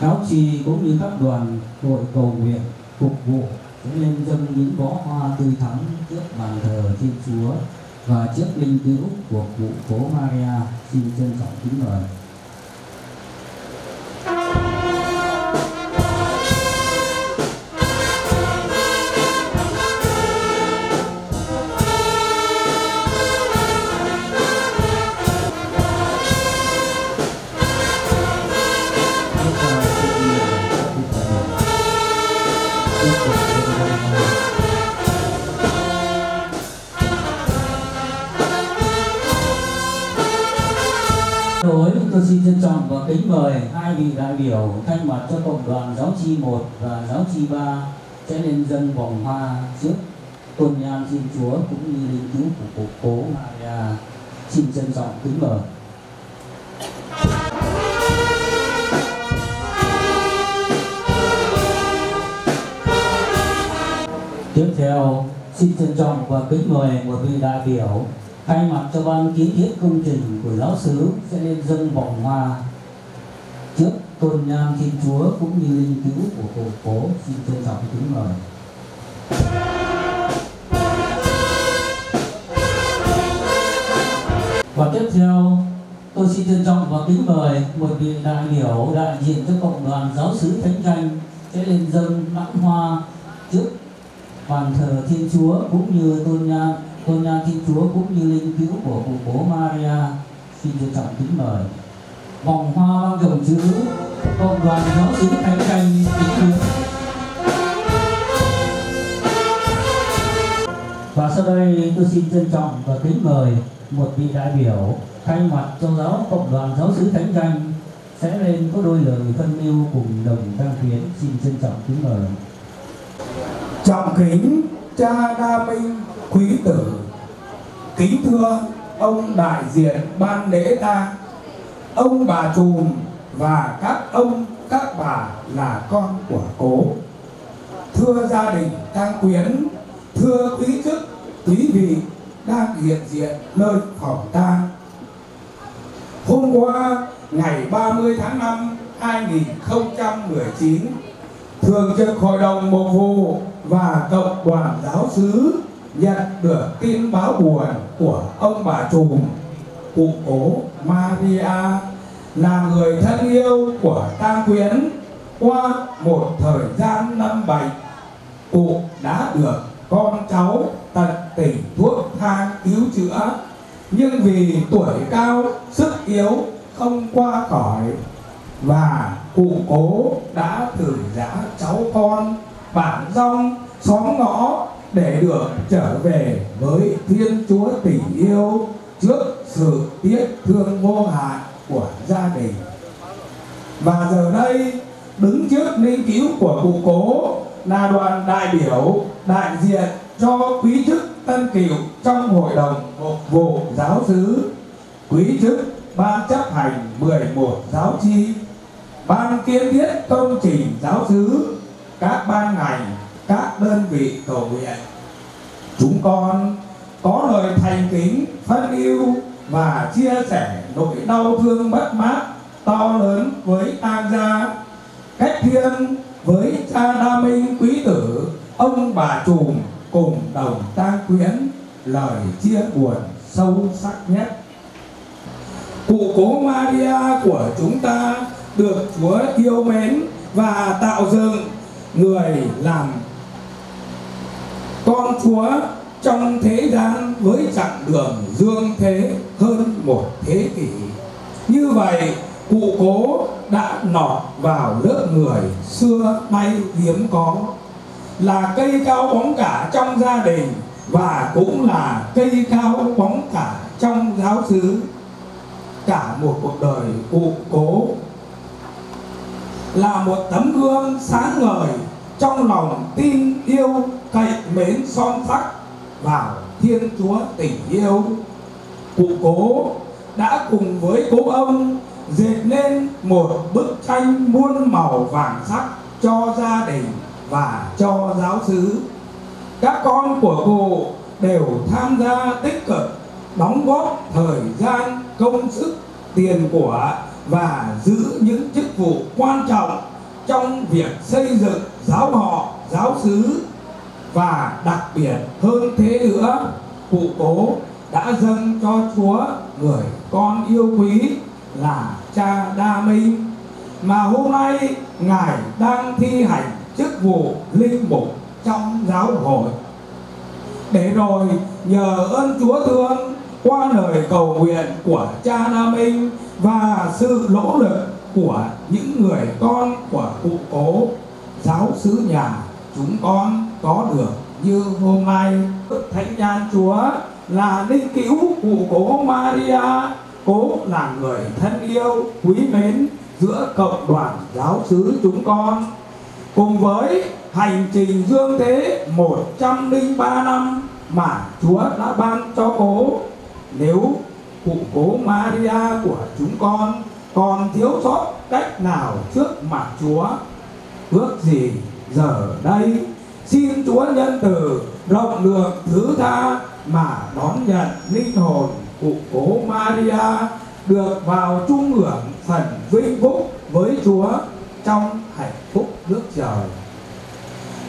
giáo trì cũng như các đoàn hội cầu nguyện phục vụ cũng lên dâng những bó hoa tươi thắm trước bàn thờ Thiên Chúa và trước linh cữu của cụ cố Maria xin trân trọng kính mời. Tôi xin trân trọng và kính mời hai vị đại biểu thay mặt cho cộng đoàn giáo chi 1 và giáo chi 3 sẽ lên dân vòng hoa trước tôn nhan Thiên Chúa cũng như linh cứu của cụ cố Maria. Xin trân trọng kính mời. Tiếp theo, xin trân trọng và kính mời một vị đại biểu thay mặt cho ban kiến thiết công trình của giáo sứ sẽ lên dâng vòng hoa trước tôn nhan Thiên Chúa cũng như linh cứu của cổ phố xin trân trọng kính mời. Và tiếp theo, tôi xin trân trọng và kính mời một vị đại biểu đại diện cho cộng đoàn giáo sứ Thánh Tranh sẽ lên dâng lãng hoa trước bàn thờ Thiên Chúa cũng như tôn nhan tôn nhan Thiên Chúa cũng như linh cứu của cụ bố Maria, xin trân trọng kính mời. Vòng hoa bao dòng chữ cộng đoàn giáo sứ Thánh canh kính viếng và sau đây, tôi xin trân trọng và kính mời một vị đại biểu thay mặt cho giáo cộng đoàn giáo sứ Thánh canh sẽ lên có đôi lời phân mưu cùng đồng tăng kiến. Xin trân trọng kính mời. Trọng kính, cha đa minh quý tử, kính thưa ông đại diện ban lễ ta. Ông bà trùm và các ông, các bà là con của cố. Thưa gia đình tang quyến, thưa quý chức, quý vị đang hiện diện nơi phòng tang hôm qua, ngày 30 tháng 5 2019 thường trực hội đồng mục vụ và cộng đoàn giáo sứ nhận được tin báo buồn của ông bà trùm, cụ cố Maria, là người thân yêu của tang quyến qua một thời gian năm bệnh, cụ đã được con cháu tận tình thuốc thang cứu chữa. Nhưng vì tuổi cao, sức yếu, không qua khỏi, và cụ cố đã thử giã cháu con, bản rong xóm ngõ để được trở về với Thiên Chúa tình yêu trước sự tiếc thương vô hạn của gia đình. Và giờ đây đứng trước linh cứu của cụ cố là đoàn đại biểu đại diện cho quý chức tân cựu trong hội đồng mục vụ giáo sứ, quý chức ban chấp hành 11 giáo chi, ban kiến thiết công trình giáo sứ các ban ngành, các đơn vị cầu nguyện. Chúng con có lời thành kính, phân yêu và chia sẻ nỗi đau thương mất mát to lớn với tang gia. Cách thiêng với cha đa minh quý tử ông bà trùm cùng đồng tang quyến lời chia buồn sâu sắc nhất. Cụ cố Maria của chúng ta được Chúa yêu mến và tạo dựng. Người làm con Chúa trong thế gian với chặng đường dương thế hơn một thế kỷ. Như vậy, cụ cố đã nọt vào lớp người xưa nay hiếm có là cây cao bóng cả trong gia đình và cũng là cây cao bóng cả trong giáo xứ cả một cuộc đời cụ cố là một tấm gương sáng ngời trong lòng tin yêu cậy mến son sắc vào Thiên Chúa tình yêu. Cụ cố đã cùng với cố ông dệt nên một bức tranh muôn màu vàng sắc cho gia đình và cho giáo xứ. Các con của cụ đều tham gia tích cực đóng góp thời gian, công sức, tiền của và giữ những chức vụ quan trọng trong việc xây dựng giáo họ giáo xứ và đặc biệt hơn thế nữa, cụ cố đã dâng cho chúa người con yêu quý là cha đa minh mà hôm nay ngài đang thi hành chức vụ linh mục trong giáo hội. Để rồi nhờ ơn chúa thương, qua lời cầu nguyện của cha đa minh và sự nỗ lực của những người con của cụ cố, giáo xứ nhà chúng con có được như hôm nay. Thánh nhan chúa là linh cứu cụ cố maria, cố là người thân yêu, quý mến giữa cộng đoàn giáo xứ chúng con. Cùng với hành trình dương thế 103 năm mà Chúa đã ban cho cố, nếu cụ cố Maria của chúng con còn thiếu sót cách nào trước mặt Chúa? Ước gì giờ đây xin Chúa nhân từ, rộng lượng thứ tha mà đón nhận linh hồn cụ cố Maria được vào trung hưởng phần vinh phúc với Chúa trong hạnh phúc nước trời.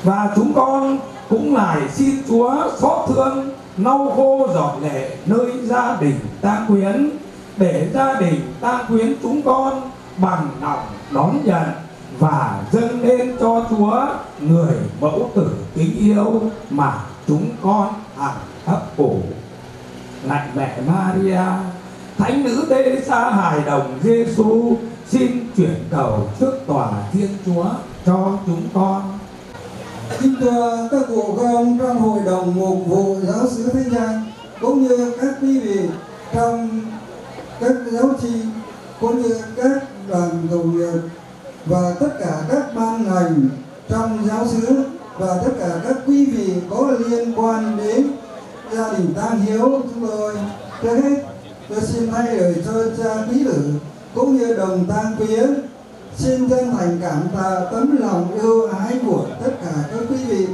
Và chúng con cũng lại xin Chúa xót thương, lau khô giọt lệ nơi gia đình ta quyến, để gia đình ta quyến chúng con bằng lòng đón nhận và dâng lên cho Chúa người mẫu tử kính yêu mà chúng con hằng ấp ủ lạy mẹ Maria, thánh nữ tê xa hài đồng Giêsu xin chuyển cầu trước tòa Thiên Chúa cho chúng con. Kính thưa các cụ công trong hội đồng mục vụ giáo sứ Thế gian cũng như các quý vị trong các giáo tri cũng như các đoàn đồng nghiệp và tất cả các ban ngành trong giáo xứ và tất cả các quý vị có liên quan đến gia đình tang hiếu, chúng tôi trước hết. Tôi xin thay lời cho cha quý tử cũng như đồng tang quyến xin chân thành cảm tạ tấm lòng yêu ái của tất cả các quý vị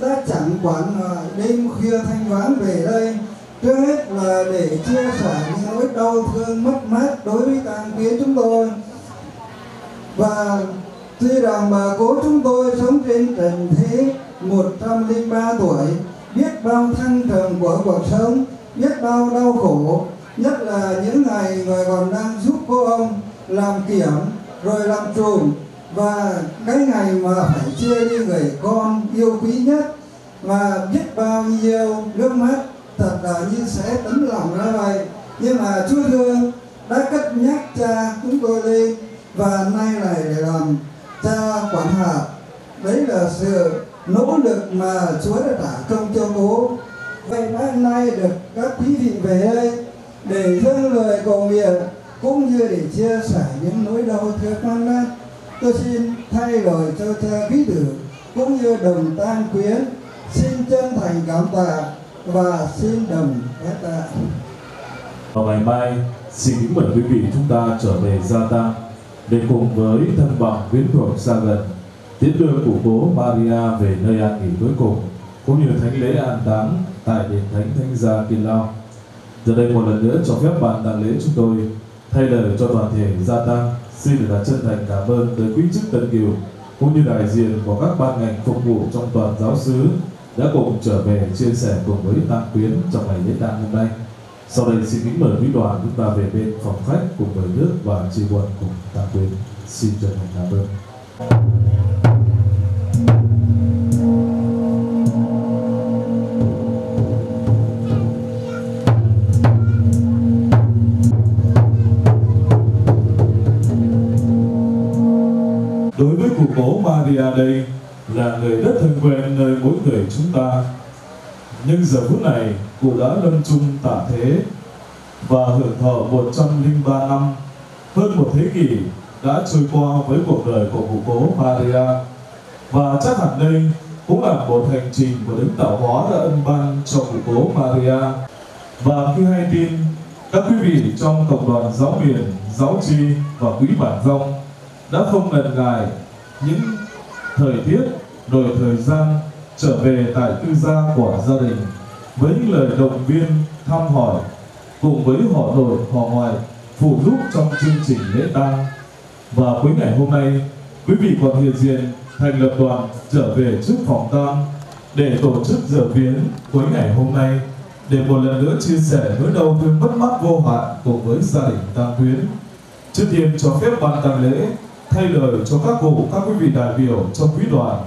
đã chẳng quản ngại đêm khuya thanh vắng về đây. Trước hết là để chia sẻ những nỗi đau thương mất mát đối với tang quyến chúng tôi và tuy rằng bà cố chúng tôi sống trên trần thế 103 tuổi, biết bao thăng trầm của cuộc sống, biết bao đau khổ, nhất là những ngày mà còn đang giúp cô ông làm kiểm rồi làm trùm, và cái ngày mà phải chia đi người con yêu quý nhất và biết bao nhiêu nước mắt thật là như sẽ tấm lòng ra vậy. Nhưng mà Chúa thương đã cất nhắc cha chúng tôi lên và nay này để làm cha quản hạt đấy là sự nỗ lực mà Chúa đã trả công cho bố. Vậy hôm nay được các quý vị về đây để dâng lời cầu nguyện cũng như để chia sẻ những nỗi đau thương con lên tôi xin thay lời cho cha quý tử cũng như đồng tan quyến. Xin chân thành cảm tạ và xin đồng bái tạ. Vào ngày mai, xin kính mời quý vị chúng ta trở về gia tăng để cùng với thân bằng quyến thuộc xa gần, tiến đưa cụ cố Maria về nơi an nghỉ cuối cùng, cũng như thánh lễ an táng tại đền thánh thánh gia Kiên Lao. Giờ đây một lần nữa cho phép bạn tặng lễ chúng tôi, thay lời cho toàn thể gia tăng, xin được đặt chân thành cảm ơn tới quý chức Tân Kiều, cũng như đại diện của các ban ngành phục vụ trong toàn giáo xứ, đã cùng trở về chia sẻ cùng với tăng quyến trong ngày lễ tang hôm nay. Sau đây xin kính mời quý đoàn chúng ta về bên phòng khách cùng với nước và chia buồn cùng tạm quyến. Xin chân thành cảm ơn. Đối với cụ cố Maria đây là người rất thân quen nơi mỗi người chúng ta. Nhưng giờ phút này, cụ đã lâm chung tả thế và hưởng thọ 103 năm, hơn một thế kỷ đã trôi qua với cuộc đời của cụ cố Maria. Và chắc hẳn đây cũng là một hành trình của đấng tạo hóa đã ân ban cho cụ cố Maria. Và khi hay tin, các quý vị trong cộng đoàn giáo miền, giáo tri và quý bản rong đã không ngần ngại những thời tiết đổi thời gian trở về tại tư gia của gia đình với những lời động viên thăm hỏi cùng với họ nội họ ngoại phụ giúp trong chương trình lễ tang và cuối ngày hôm nay quý vị còn hiện diện thành lập đoàn trở về trước phòng tang để tổ chức dở viếng cuối ngày hôm nay để một lần nữa chia sẻ nỗi đau thương mất mát vô hạn cùng với gia đình tang quyến. Trước tiên cho phép ban tang lễ thay lời cho các cụ, các quý vị đại biểu trong quý đoàn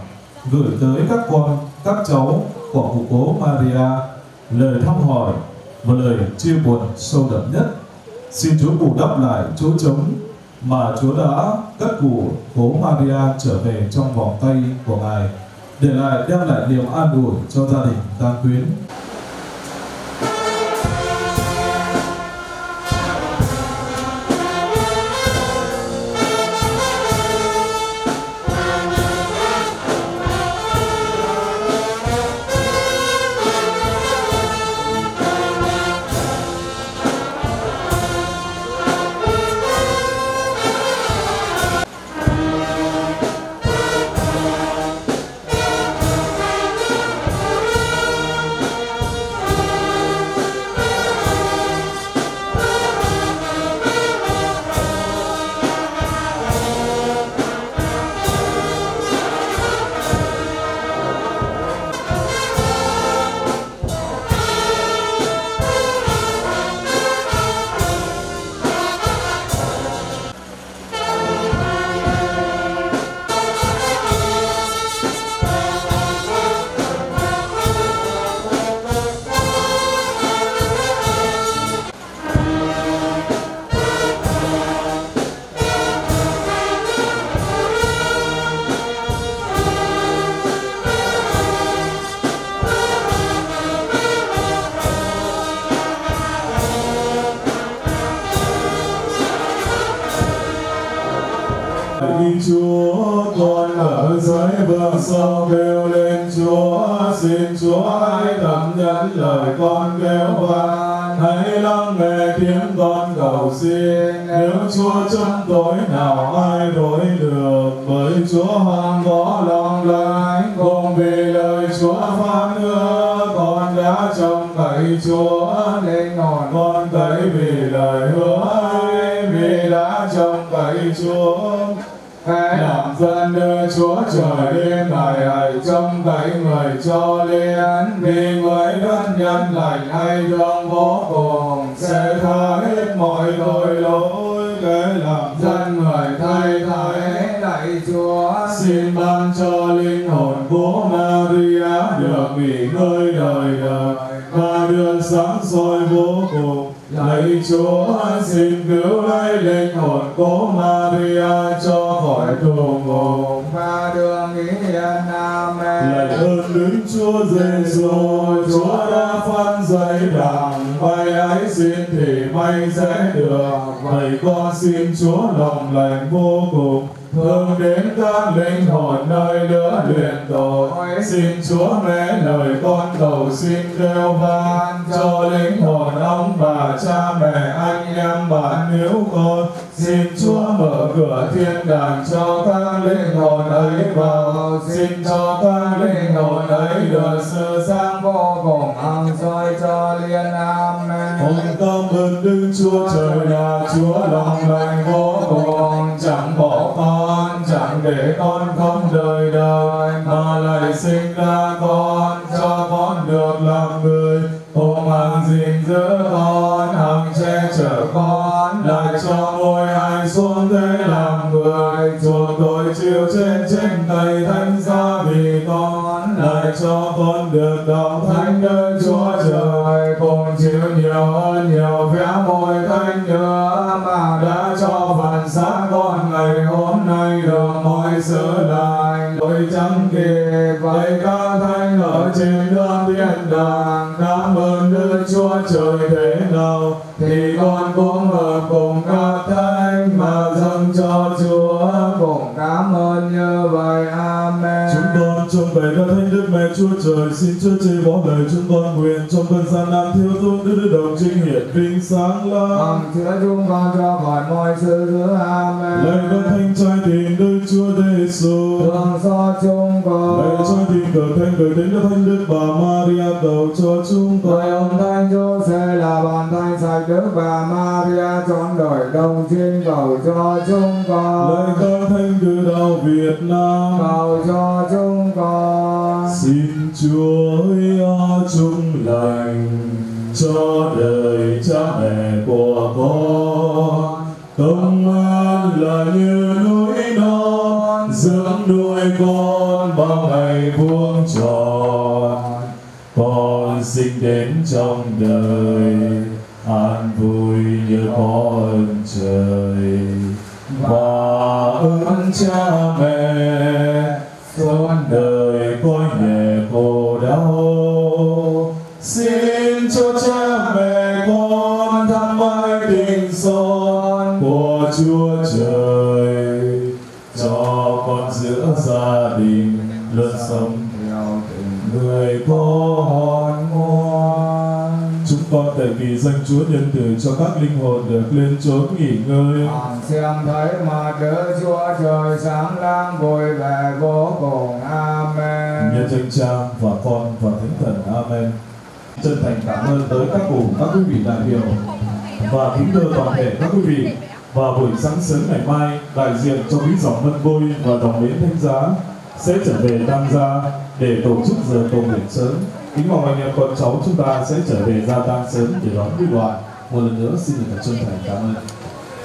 gửi tới các con, các cháu của cụ cố Maria lời thăm hỏi và lời chia buồn sâu đậm nhất. Xin Chúa bù đắp lại chỗ trống mà Chúa đã cất cụ cố Maria trở về trong vòng tay của Ngài để lại đem lại niềm an ủi cho gia đình tang quyến. Chúa, con ở dưới vương sau kêu lên Chúa, xin Chúa hãy cảm nhận lời con kêu van, hãy lắng nghe tiếng con cầu xin. Nếu Chúa chân tối nào ai đối được, với Chúa hoàng có lòng lành, cùng vì lời Chúa phán hứa, con đã trông cậy Chúa nên ngọn con cậy vì lời hứa vì đã trông cậy Chúa hãy làm dân đưa Chúa trời đêm ngày hãy trong tay người cho lên vì người đơn nhân lành hay thương vô cùng sẽ tha hết mọi tội lỗi. Để làm dân người thay thay lạy Chúa. Xin ban cho linh hồn của Maria được nghỉ ngơi đời đời. Và được sáng soi vô cùng Lạy Chúa xin cứu lấy linh hồn của Maria cho khỏi tù ngục và đường ý hiền Amen. Lạy ơn Đức Chúa Giêsu, Chúa đã phân dạy đảng bay ấy xin thì bay sẽ được. Vậy con xin Chúa lòng lành vô cùng hướng đến các linh hồn nơi lửa luyện tội xin chúa nghe lời con cầu xin kêu van cho linh hồn ông bà cha mẹ anh em bạn nếu con xin chúa mở cửa thiên đàng cho các linh hồn ấy vào. Xin cho các linh hồn ấy được sự sáng vô cùng hằng soi cho liên amen. Con cảm ơn đức chúa trời là chúa lòng lành vô cùng chẳng bỏ con, chẳng để con không đời đời, mà lại sinh ra con, cho con được làm người. Ôm hàng gìn giữ con, hằng che chở con, lại cho ngôi ai xuống thế làm người. Chuộc tội chịu trên trên tay thánh sự lành tôi chẳng kịp vậy các thánh ở trên đường thiên đàng. Cảm ơn đức chúa trời thế nào thì con cũng ở cùng các thánh mà dâng cho chúa cùng cảm ơn như vậy. Amen. Chúng con trông cậy vào thánh đức mẹ chúa trời xin chúa chế bỏ lời chúng con nguyện trong cơn gian nan thiếu thốn đức đức đồng trinh hiển vinh sáng lắm. Hằng chữa chúng con cho khỏi mọi sự dữ. Amen. lạy con thánh trai tìm đức chúa giêsu Thương xót chúng con. lạy trai tìm cờ thánh cờ đến đức thánh đức bà maria cầu cho chúng con Lạy ông thánh Giuse là bàn thánh sạch đức bà Maria chọn đời đồng trinh cầu cho chúng con. lạy con thánh cử đạo việt nam cầu cho chúng con. xin chúa chung lành cho đời cha mẹ của con công ơn là như con bao ngày vuông tròn con sinh đến trong đời, an vui như con trời. Và ơn cha mẹ rồi tại vì danh chúa nhân từ cho các linh hồn được lên chốn nghỉ ngơi. Hằng xem thấy mặt đỡ Chúa trời sáng lang vui vẻ vô cùng. Amen. nhân danh cha và con và thánh thần. Amen. Chân thành cảm ơn tới các cụ các quý vị đại biểu và kính thưa toàn thể các quý vị. Vào buổi sáng sớm ngày mai đại diện cho quý dòng vân vôi và dòng mến thánh giá sẽ trở về đăng gia để tổ chức giờ cầu nguyện sớm kính mong anh em con cháu chúng ta sẽ trở về gia tăng sớm để đón quý đoàn một lần nữa, xin được chân thành cảm ơn.